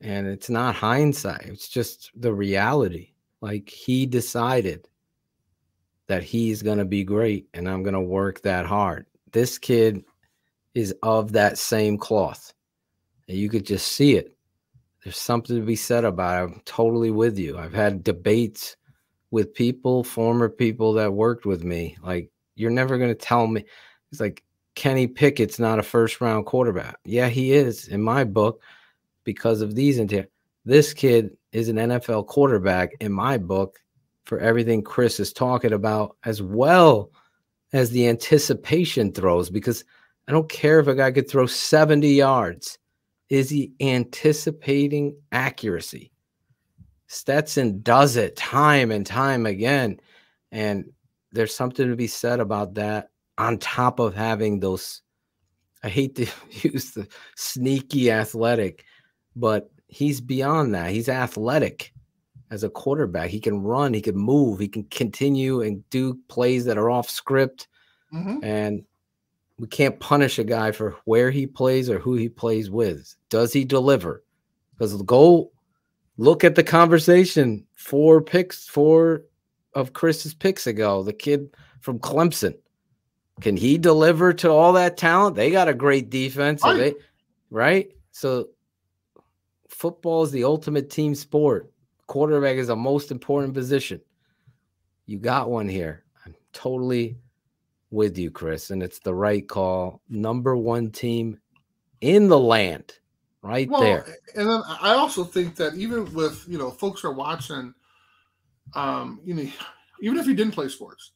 and it's not hindsight it's just the reality like he decided that he's going to be great and i'm going to work that hard. This kid is of that same cloth and you could just see it. There's something to be said about it i'm totally with you. I've had debates with people former people that worked with me like you're never going to tell me it's like kenny pickett's not a first round quarterback. Yeah he is in my book because of these inter- this kid is an NFL quarterback in my book for everything Chris is talking about as well as the anticipation throws because I don't care if a guy could throw 70 yards. Is he anticipating accuracy? Stetson does it time and time again and there's something to be said about that on top of having those I hate to use the sneaky athletic but he's beyond that. He's athletic as a quarterback. He can run, he can move, he can continue and do plays that are off script. Mhm. And we can't punish a guy for where he plays or who he plays with. Does he deliver? Because go look at the conversation four picks, four of Chris's picks ago, the kid from Clemson. Can he deliver to all that talent? They got a great defense. Right. they, right? So football is the ultimate team sport. Quarterback is the most important position. You got one here. I'm totally with you, Chris, and it's the right call. Number one team in the land, right Well, there. and then I also think that even with you know folks are watching, um, you know, even if you didn't play sports,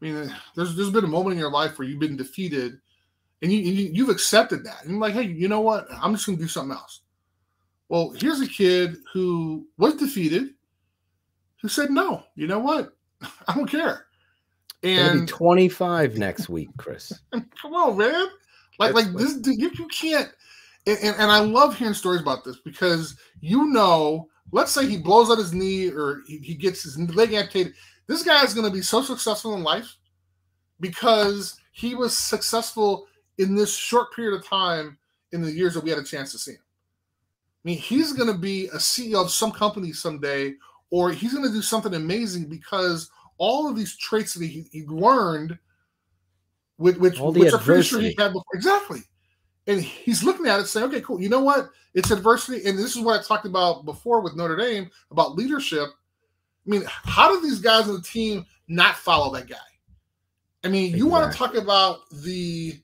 I mean, there's there's been a moment in your life where you've been defeated, and you, you you've accepted that, and you're like, hey, you know what? I'm just gonna do something else. Well, here's a kid who was defeated, who said, no, you know what? I don't care. And 25 next week, Chris. come on, man. Like, That's like this, dude, you, you can't. And, and, and I love hearing stories about this because you know, let's say he blows out his knee or he, he gets his leg amputated. This guy is going to be so successful in life because he was successful in this short period of time in the years that we had a chance to see him. I mean, he's going to be a CEO of some company someday, or he's going to do something amazing because all of these traits that he, he learned, with which, which I'm pretty sure he had before. Exactly. And he's looking at it saying, okay, cool. You know what? It's adversity. And this is what I talked about before with Notre Dame about leadership. I mean, how do these guys on the team not follow that guy? I mean, you want to talk about the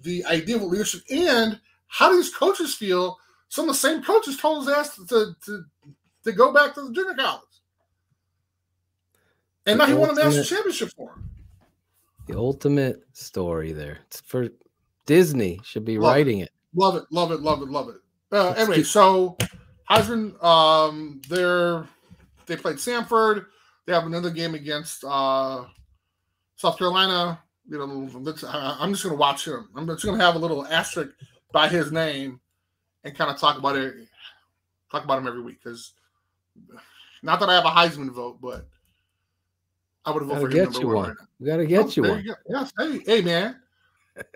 the idea of leadership and how do these coaches feel? Some of the same coaches told his ass to to, to go back to the junior college. And The now he won a national championship for him. The ultimate story there. It's for Disney should be Love writing it. Love it, love it, love it, love it. Uh, anyway, keep- so Heisman, um, they're they played Samford. They have another game against uh, South Carolina. You know, I'm just going to watch him. I'm just going to have a little asterisk by his name and kind of talk about it, talk about him every week because not that I have a Heisman vote, but I would have for him. get number you one. one. right. We gotta get Oh, you one. go. Yes, hey, hey, man.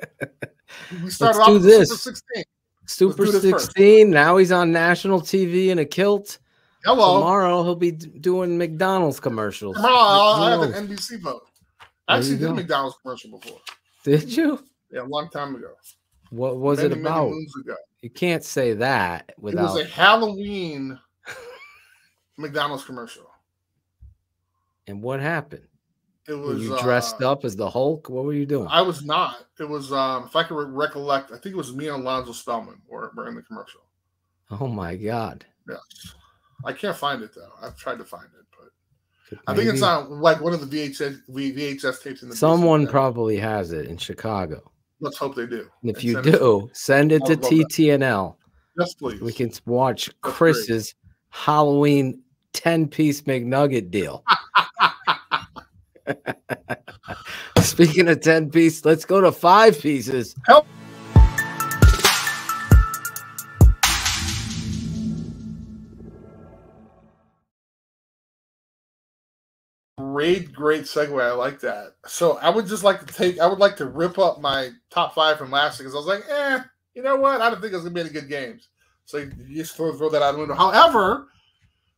We started Let's off do with this. Super 16. Super do this first. 16. Now he's on national TV in a kilt. Hello. Tomorrow he'll be doing McDonald's commercials. Tomorrow I Who I have an NBC vote. I actually you did a. McDonald's commercial before. Did you? Yeah, a long time ago. What was Many, it many about? moons ago. You can't say that without. It was a Halloween McDonald's commercial. and what happened? It Were was you dressed uh, up as the Hulk? What were you doing? I was not. It was um if I can re- recollect, I think it was me and Alonzo Spellman were, were in the commercial. oh my God. Yes. I can't find it though. I've tried to find it, but I think it's Maybe on like one of the VHS VHS tapes in the Someone probably has it in Chicago. Let's hope they do. And if And you send it do, send it to. TTNL. yes, please. We can watch great. Chris's Halloween 10 piece McNugget deal. Speaking of 10 piece, let's go to five pieces. Great, great segue. I like that. So I would just like to take, I would like to rip up my top five from last year because I was like, eh, you know what? I don't think it was gonna be any good games. So you just throw, throw that out the window. However,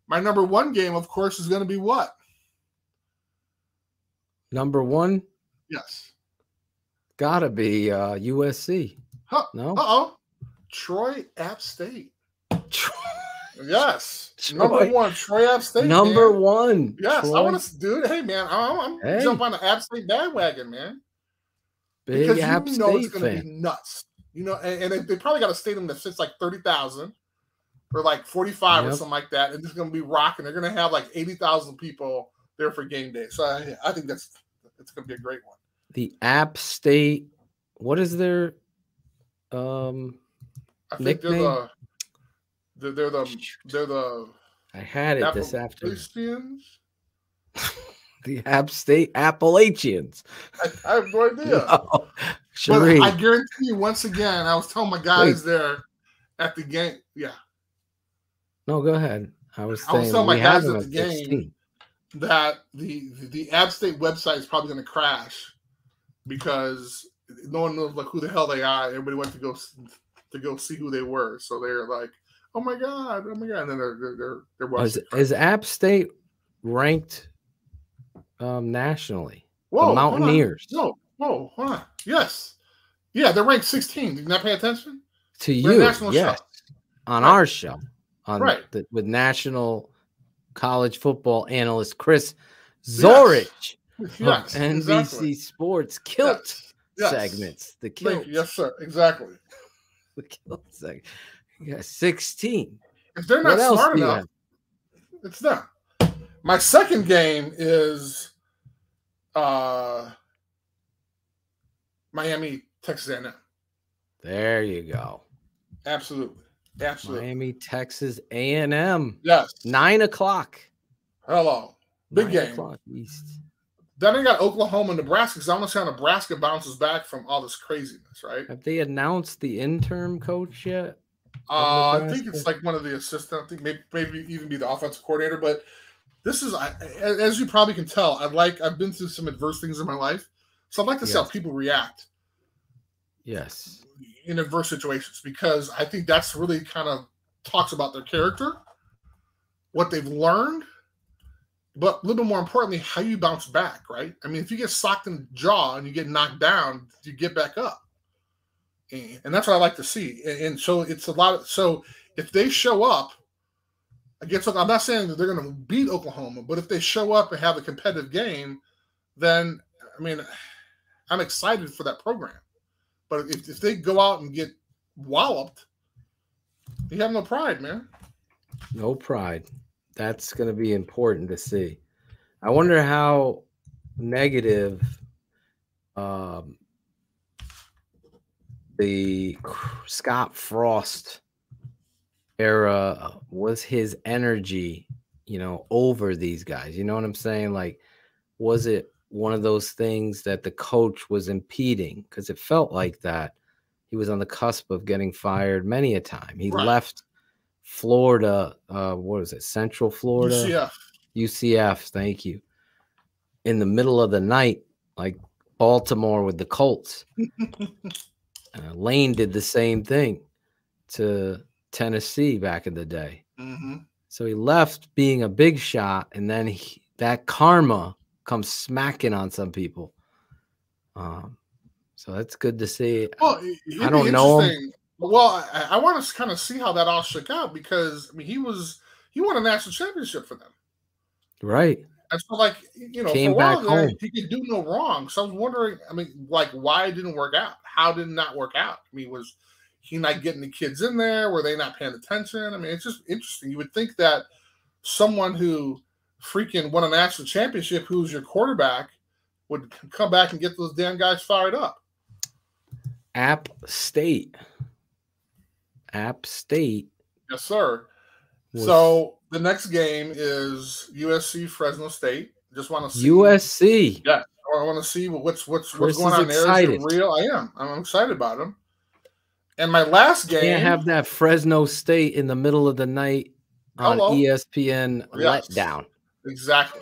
my number one game, of course, is gonna be what? Number one, Yes. gotta be uh, USC. Huh. No? Uh oh. Troy App State. Yes. Troy. Number one, Troy App State. Number man. one. Yes, I want to, dude. Hey, man, I'm, I'm Hey. jump on the App State bandwagon, man. Big because App you know it's going to be nuts. You know, and, and they, they probably got a stadium that fits like thirty thousand or like forty five or something like that, and it's going to be rocking. They're going to have like eighty thousand people there for game day. So I, I think that's it's going to be a great one. The App State. What is their um I think they're Nickname? the they're, they're the they're the I had it this afternoon. Appalachians. The App State Appalachians. I, I have no idea. No. But I guarantee you, once again, I was telling my guys there at the game. Yeah, no, go ahead. I was I was saying telling my guys at at the game. 16. that the the, the App State website is probably going to crash because no one knows like who the hell they are. Everybody went to go to go see who they were, so they're like, "Oh my god, oh my god!" And then they're they're they're, they're Oh, Is, is App State ranked um, nationally? Whoa, the. Mountaineers. Whoa, whoa, hold on. Yes, yeah, they're ranked 16. Did you not pay attention? To you, national show. yes. On Right. our show, on Right. the, with national college football analyst Chris Zorich Yes, of NBC exactly. Sports Kilt Yes, yes. segments. The Kilt. Yes, sir. Exactly. the Kilt segment. You got 16. If they're not smart enough, it's them. My second game is uh Miami, Texas A&M. There you go. Absolutely, absolutely. Miami, Texas, A and M. Yes. Nine o'clock. Hello. Big Nine game. o'clock East. Then I got Oklahoma and Nebraska because I want to see how Nebraska bounces back from all this craziness, right? Have they announced the interim coach yet? Uh, I think it's like one of the assistant. I think maybe maybe even be the offensive coordinator. But this is, I, as you probably can tell, I like I've been through some adverse things in my life, so I'd like to see how people react Yes. in adverse situations because I think that's really kind of talks about their character, what they've learned, but a little bit more importantly, how you bounce back, right? I mean, if you get socked in the jaw and you get knocked down, you get back up. And, and that's what I like to see. And, and so it's a lot of so if they show up against I'm not saying that they're gonna beat Oklahoma, but if they show up and have a competitive game, then I mean I'm excited for that program. But if, if they go out and get walloped, you have no pride, man. No pride. That's going to be important to see. I wonder how negative um, the Scott Frost era was his energy, you know, over these guys. You know what I'm saying? Like, was it one of those things that the coach was impeding? Because it felt like that. He was on the cusp of getting fired many a time. He Right. left Florida, uh, what was it, Central Florida? UCF. UCF, thank you. In the middle of the night, like Baltimore with the Colts. uh, Lane did the same thing to Tennessee back in the day. hmm So he left being a big shot, and then he, that karma comes smacking on some people. Um, so that's good to see. Well, I don't know him. Well, I, I want to kind of see how that all shook out because I mean he was he won a national championship for them. Right. And so, like, you know, Came for a while there, home. he could do no wrong. So I was wondering, I mean, like, why it didn't work out? How did it not work out? I mean, was he not getting the kids in there? Were they not paying attention? I mean, it's just interesting. You would think that someone who freaking won a national championship, who's your quarterback, would come back and get those damn guys fired up. App State. App State. Yes, sir. So the next game is USC Fresno State. Just want to see USC. Yeah, I want to see what's what's Chris what's going on there. Is excited. it real? I am. I'm excited about him. And my last game, Can't have that Fresno State in the middle of the night on Hello? ESPN Yes. letdown. exactly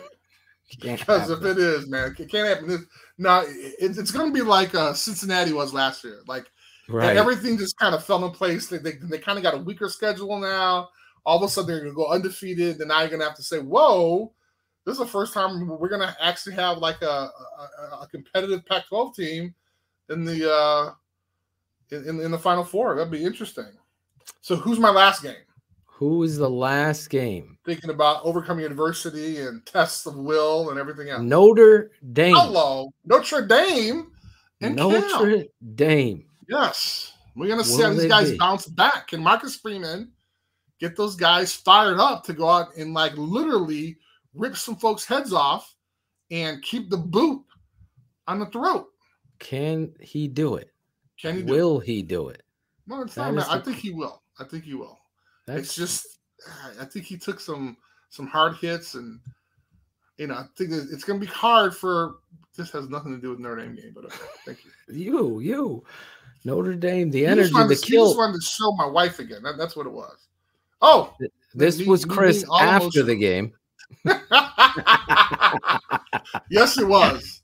Can't because if it is, man, it can't happen. This, no, it, it's going to be like uh, Cincinnati was last year. Like right. everything just kind of fell in place. They, they, they kind of got a weaker schedule now. All of a sudden, they're going to go undefeated. Then now you're going to have to say, "Whoa, this is the first time we're going to actually have like a, a, a competitive Pac-12 team in the uh, in, in the Final Four. That'd be interesting." So, who's my last game? Who is the last game? Thinking about overcoming adversity and tests of will and everything else. Notre Dame. Hello, Notre Dame and Cal. Notre Dame. Yes. We're gonna see how these guys be? bounce back. Can Marcus Freeman get those guys fired up to go out and like literally rip some folks' heads off and keep the boot on the throat? Can he do it? Can he do it? Will he do it? No, it's not, man. I think he will. I think he will. That's it's just I think he took some some hard hits and you know, I think it's gonna be hard for this has nothing to do with Notre Dame game, but okay, thank you. you, you. Notre Dame, the He energy, the to- he just wanted to show my wife again. That- that's what it was. Oh, This me- was Chris after the game. yes, it was.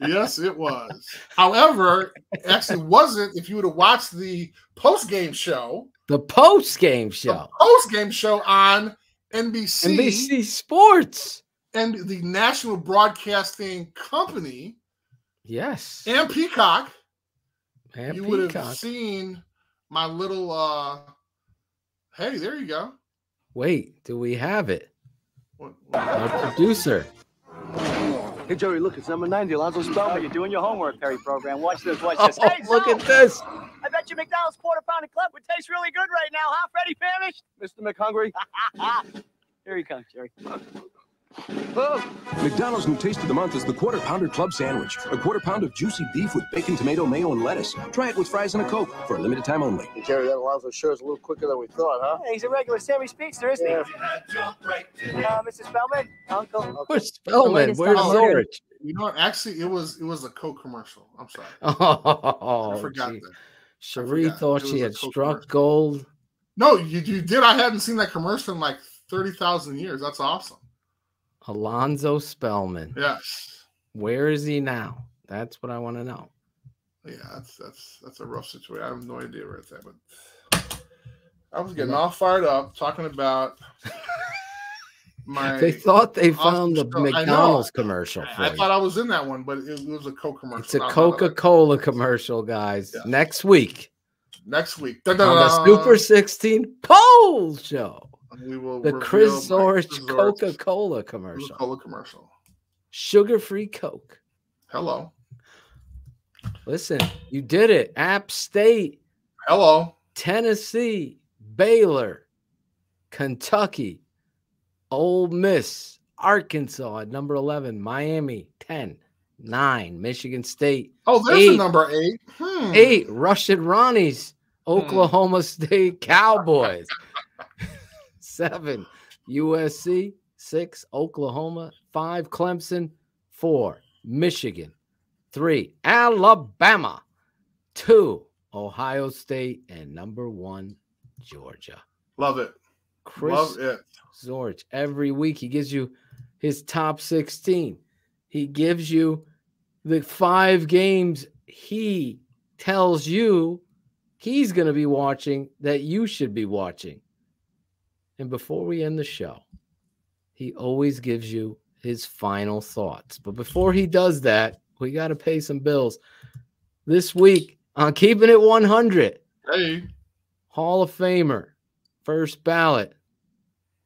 Yes, it was. However, it actually wasn't if you would have watched the post game show, The post game show. post game show on NBC, NBC Sports. and the National Broadcasting Company Yes. and Peacock. And you would have seen my little. uh Hey, there you go. Wait, do we have it? What- Our producer. Hey, Jerry, look, it's number 90, Alonzo Oh, Spellman. you're doing your homework, Perry program. Watch this, watch Oh, this. Hey, look Zoe, at this. I bet you McDonald's quarter pounder club would taste really good right now, huh? Freddie famished? Mr. McHungry. Here he comes, Jerry. McDonald's new taste of the month is the Quarter Pounder Club Sandwich. A quarter pound of juicy beef with bacon, tomato, mayo, and lettuce. Try it with fries and a Coke for a limited time only. Hey, Jerry, that Alonzo sure is a little quicker than we thought, huh? Hey, he's a regular Sammy Speedster, isn't he? Uh, Mrs. Spellman, Uncle. Where's Spellman? Where's Oh, Zorich? You know? Actually, it was it was a Coke commercial. I'm sorry. Oh, I forgot gee. that. Cherie thought she had struck commercial. gold. No, you you did. I hadn't seen that commercial in like thirty thousand years. That's awesome. Alonzo Spellman. Yes. Where is he now? That's what I want to know. Yeah, that's that's that's a rough situation. I have no idea where it's at, but I was getting all fired up talking about my. They thought they found the. I. McDonald's commercial. I, I thought I was in that one, but it, it was a Coke commercial. It's a Coca Cola commercial, guys. Yeah. Next week Next week, on the. Super 16 Poll Show. We will The Chris Zorich Coca Cola commercial. Coca-Cola commercial. Sugar free Coke. Hello, Listen, you did it. App State, hello. Tennessee, Baylor, Kentucky, Ole Miss, Arkansas at number 11, Miami 10, 9, Michigan State, Oh, there's a number eight. Hmm. 8, Russian Ronnie's, Oklahoma State Cowboys, 7, USC, 6, Oklahoma, 5, Clemson, 4, Michigan, 3, Alabama, 2, Ohio State, and number 1, Georgia. Love it. Chris Love it. Zorich. Every week he gives you his top 16. He gives you the five games he tells you he's going to be watching that you should be watching. And before we end the show, he always gives you his final thoughts. But before he does that, we got to pay some bills. This week on Keeping It 100, Hey, Hall of Famer, first ballot.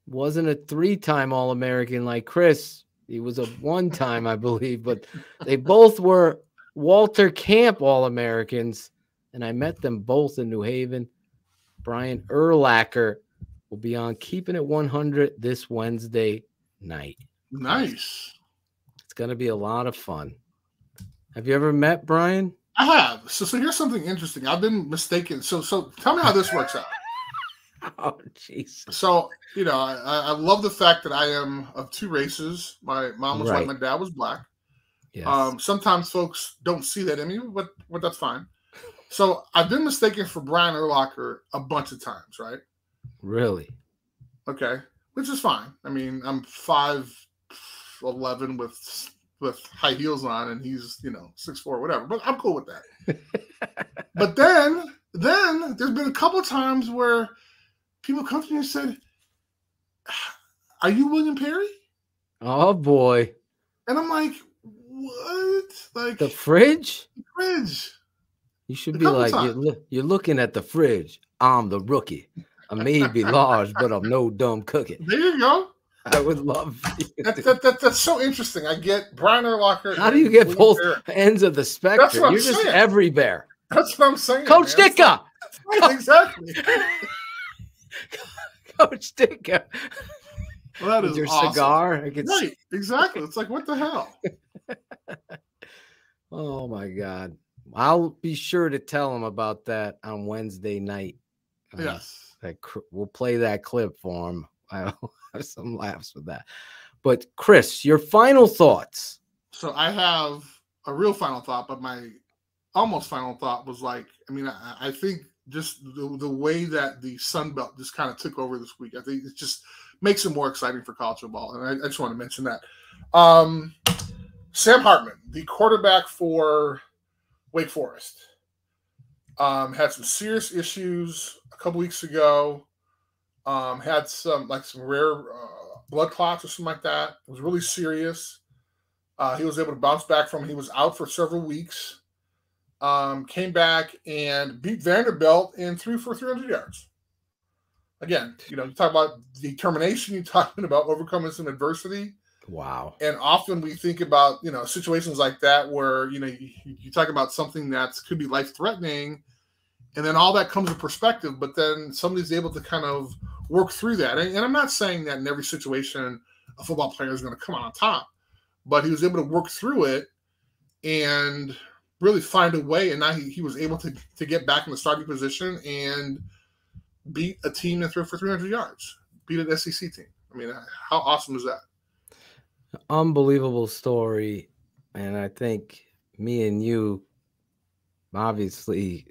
Wasn't a three time All American like Chris. He was a one time, I believe, but they both were Walter Camp All Americans. And I met them both in New Haven. Brian Urlacher will be on Keeping It 100 this Wednesday night. nice. It's going to be a lot of fun. Have you ever met Brian? I have. So, so here's something interesting. I've been mistaken. So, so tell me how this works out. Oh, jeez. So, you know, I, I love the fact that I am of two races. My mom was Right. white, my dad was black. Yes. Um, sometimes folks don't see that in me, but but that's fine. So I've been mistaken for Brian Urlacher a bunch of times, right? Really? Okay, which is fine. I mean, I'm five eleven with with high heels on, and he's you know six four, whatever. But I'm cool with that. but then then there's been a couple times where people come to me and said, "Are you William Perry?" Oh, boy. And I'm like, "What? Like The fridge? fridge?" You should be like, you're, you're looking at the fridge. I'm the rookie. I may be large, but I'm no dumb cookie. There you go. I would love. That, that, that, that's so interesting. I get Brian Urlacher. How do you get both Perry. ends of the spectrum? what I'm You're just saying. every bear. That's what I'm saying. Coach man. Ditka! Right, exactly. Coach Ditka. Well, that With is your awesome. cigar. I see- Right, exactly. It's like, what the hell? Oh my God. I'll be sure to tell him about that on Wednesday night. Uh, Yes. That we'll play that clip for him. I'll have some laughs with that. But Chris, your final thoughts. So I have a real final thought, but my almost final thought was like, I mean, I, I think just the, the way that the Sun Belt just kind of took over this week, I think it just makes it more exciting for college football. And I, I just want to mention that. Um, Sam Hartman, the quarterback for Wake Forest, um, had some serious issues couple weeks ago. Um, had some like some rare uh, blood clots or something like that. It was really serious. Uh, he was able to bounce back from. He was out for several weeks. Um, came back and beat Vanderbilt in threw for 300 yards. Again, you know, you talk about determination. You're talking about overcoming some adversity Wow. and often we think about you know situations like that where you know you, you talk about something that could be life threatening and then all that comes with perspective but then somebody's able to kind of work through that. And, and i'm not saying that in every situation a football player is going to come out on top but he was able to work through it and really find a way. And now he, he was able to, to get back in the starting position and beat a team that threw for 300 yards beat an sec team. I mean how awesome is that? Unbelievable story. and I think me and you obviously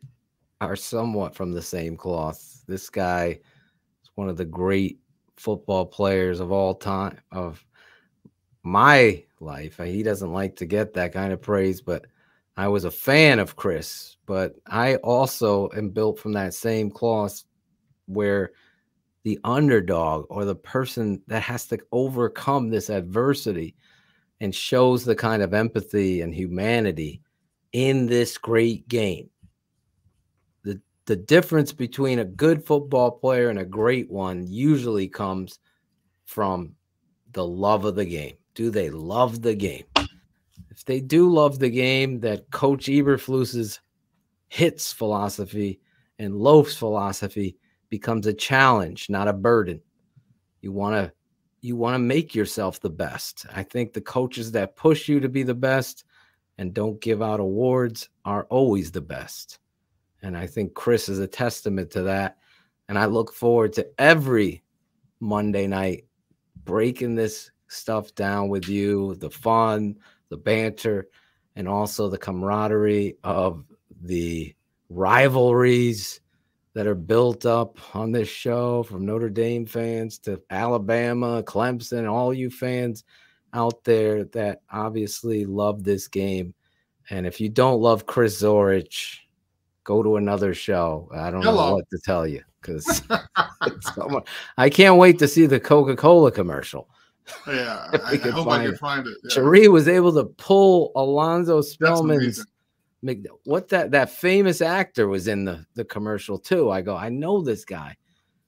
are somewhat from the same cloth. This guy is one of the great football players of all time of my life. He doesn't like to get that kind of praise, but I was a fan of Chris. But I also am built from that same cloth where the underdog or the person that has to overcome this adversity and shows the kind of empathy and humanity in this great game. The difference between a good football player and a great one usually comes from the love of the game. Do they love the game? If they do love the game, that Coach Eberflus's hits philosophy and Loaf's philosophy becomes a challenge, not a burden. You want to you want to make yourself the best. I think the coaches that push you to be the best and don't give out awards are always the best. And I think Chris is a testament to that. And I look forward to every Monday night breaking this stuff down with you, the fun, the banter, and also the camaraderie of the rivalries that are built up on this show from Notre Dame fans to Alabama, Clemson, all you fans out there that obviously love this game. And if you don't love Chris Zorich, go to another show. I don't Hello. know what to tell you because I can't wait to see the Coca Cola commercial. Yeah, If I, we I could hope I find can it. find it. Yeah. Cherie was able to pull Alonzo Spellman's what that that famous actor was in the the commercial too. I go, I know this guy.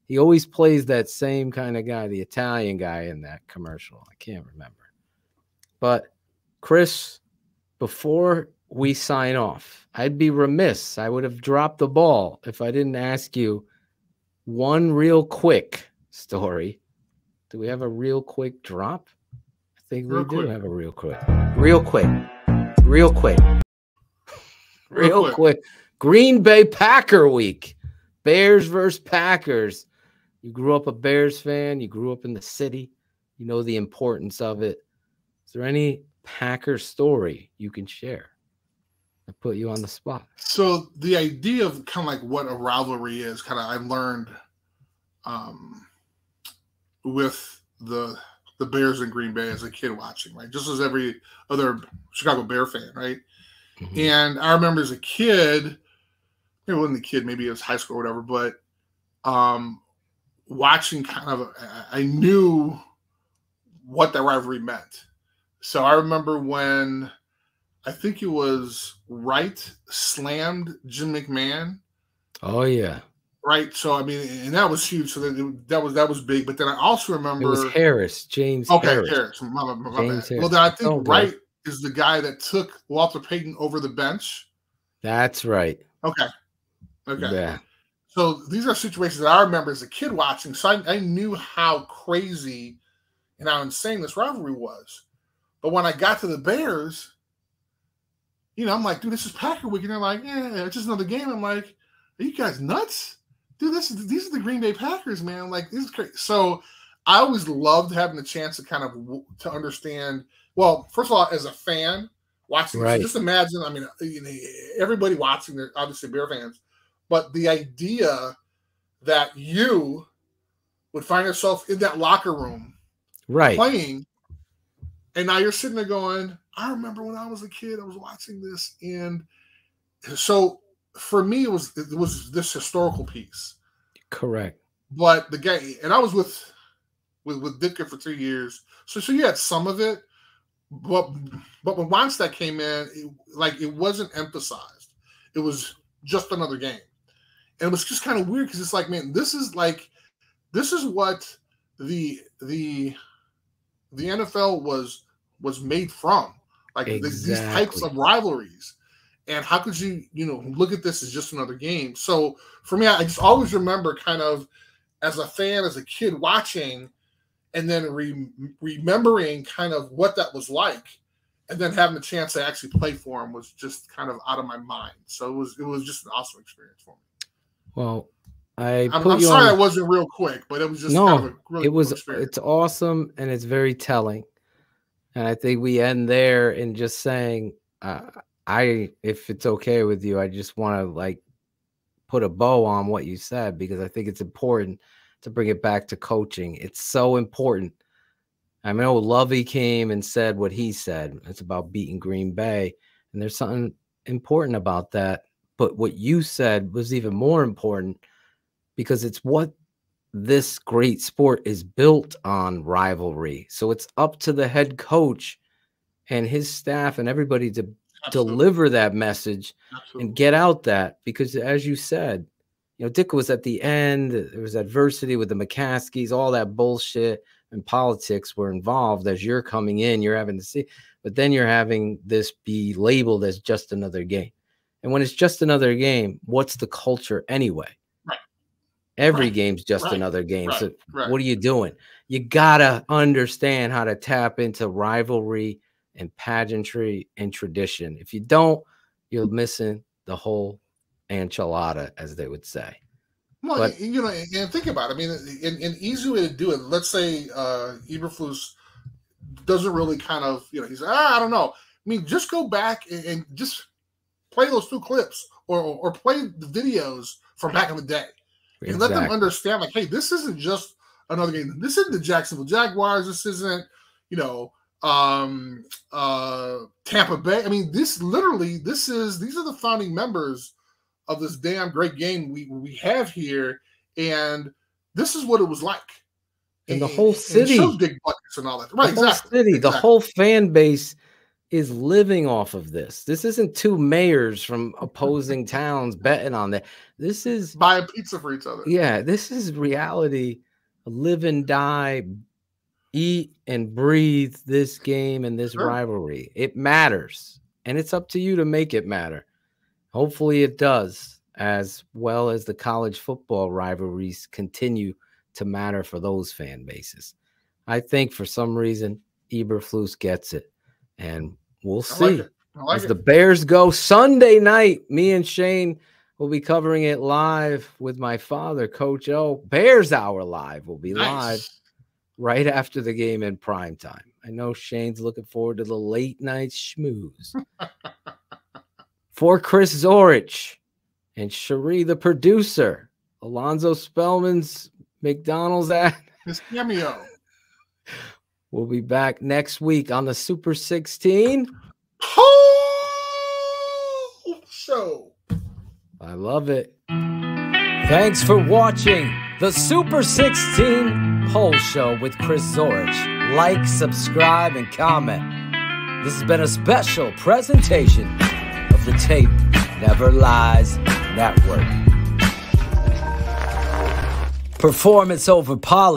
He always plays that same kind of guy, the Italian guy in that commercial. I can't remember. But Chris, before we sign off, I'd be remiss. I would have dropped the ball if I didn't ask you one real quick story. Do we have a real quick drop? I think Real we do quick. have a real quick. Real quick. Real quick. Real Real quick. quick. Green Bay Packer week. Bears versus Packers. You grew up a Bears fan. You grew up in the city. You know the importance of it. Is there any Packer story you can share? I put you on the spot. So the idea of kind of like what a rivalry is, kind of I learned um, with the the Bears in Green Bay as a kid watching, right? Just as every other Chicago Bear fan, right? Mhm. And I remember as a kid, it wasn't a kid, maybe it was high school or whatever, but um, watching kind of, I- I knew what that rivalry meant. So I remember when I think it was Wright slammed Jim McMahon, Oh yeah. right? So I mean, and that was huge. So that, that was that was big. But then I also remember It was Harris, James Okay, Harris. Harris. My, my, my James. Harris. Well, then I think Oh. Wright is the guy that took Walter Payton over the bench. That's right. Okay. Okay. Yeah. So these are situations that I remember as a kid watching. So I, I knew how crazy and how insane this rivalry was. But when I got to the Bears, you know, I'm like, dude, this is Packer week. And they're like, yeah, it's just another game. I'm like, are you guys nuts? Dude, this is these are the Green Bay Packers, man. Like, this is crazy. So I always loved having the chance to kind of to understand. Well, first of all, as a fan watching, this, Right. just imagine. I mean, uh, you know, everybody watching, they're obviously Bear fans, but the idea that you would find yourself in that locker room Right. playing, and now you're sitting there going, "I remember when I was a kid, I was watching this," and so for me, it was it was this historical piece. Correct. But the game, and I was with with with Ditka for three years, so so you had some of it, but but when Wannstedt came in, it, like it wasn't emphasized. It was just another game, and it was just kind of weird because it's like, man, this is like this is what the the the NFL was was made from, like th- these types of rivalries. And how could you, you know, look at this as just another game? So for me, I just always remember kind of as a fan, as a kid watching, and then re- remembering kind of what that was like, and then having the chance to actually play for him was just kind of out of my mind. So it was it was just an awesome experience for me. Well, I I'm, I'm sorry on. I wasn't real quick, but it was just no, kind of a really it was cool it's awesome and it's very telling And I think we end there in just saying, uh, I, if it's okay with you, I just want to like put a bow on what you said because I think it's important to bring it back to coaching. It's so important. I know Lovie came and said what he said. It's about beating Green Bay. And there's something important about that. But what you said was even more important because it's what this great sport is built on rivalry. So it's up to the head coach and his staff and everybody to Absolutely. deliver that message Absolutely. and get out that because as you said, you know, Dick was at the end, there was adversity with the McCaskies, all that bullshit and politics were involved as you're coming in, you're having to see, but then you're having this be labeled as just another game. And when it's just another game, what's the culture anyway? Every right. game's just right. another game. Right. So what are you doing? You gotta understand how to tap into rivalry and pageantry and tradition. If you don't, you're missing the whole enchilada, as they would say. Well, but, you know, and think about it. I mean, an, an easy way to do it. Let's say uh, Eberflus doesn't really kind of, you know, he's ah, I don't know. I mean, just go back and, and just play those two clips or or play the videos from back in the day, exactly. and let them understand, like, hey, this isn't just another game. This isn't the Jacksonville Jaguars. This isn't, you know, um uh Tampa Bay. I mean, this literally, this is these are the founding members of this damn great game we we have here, and this is what it was like. And, the whole city, and big buckets and all that. Right, the exactly. City, exactly. the whole fan base is living off of this. This isn't two mayors from opposing towns betting on that. This is buying pizza for each other. Yeah, this is reality. Live and die, eat and breathe this game and this sure. rivalry. It matters. And it's up to you to make it matter. Hopefully it does, as well as the college football rivalries continue to matter for those fan bases. I think for some reason Eberflus gets it, and we'll see. Like like as it. the Bears go Sunday night, me and Shane will be covering it live with my father, Coach O. Bears Hour Live will be nice. live right after the game in prime time. I know Shane's looking forward to the late night schmooze. For Chris Zorich and Cherie, the producer, Alonzo Spellman's McDonald's ad. His cameo. We'll be back next week on the Super 16 show. I love it. Thanks for watching the Super 16 Poll Show with Chris Zorich. Like, subscribe, and comment. This has been a special presentation of the Tape Never Lies Network. Performance over politics.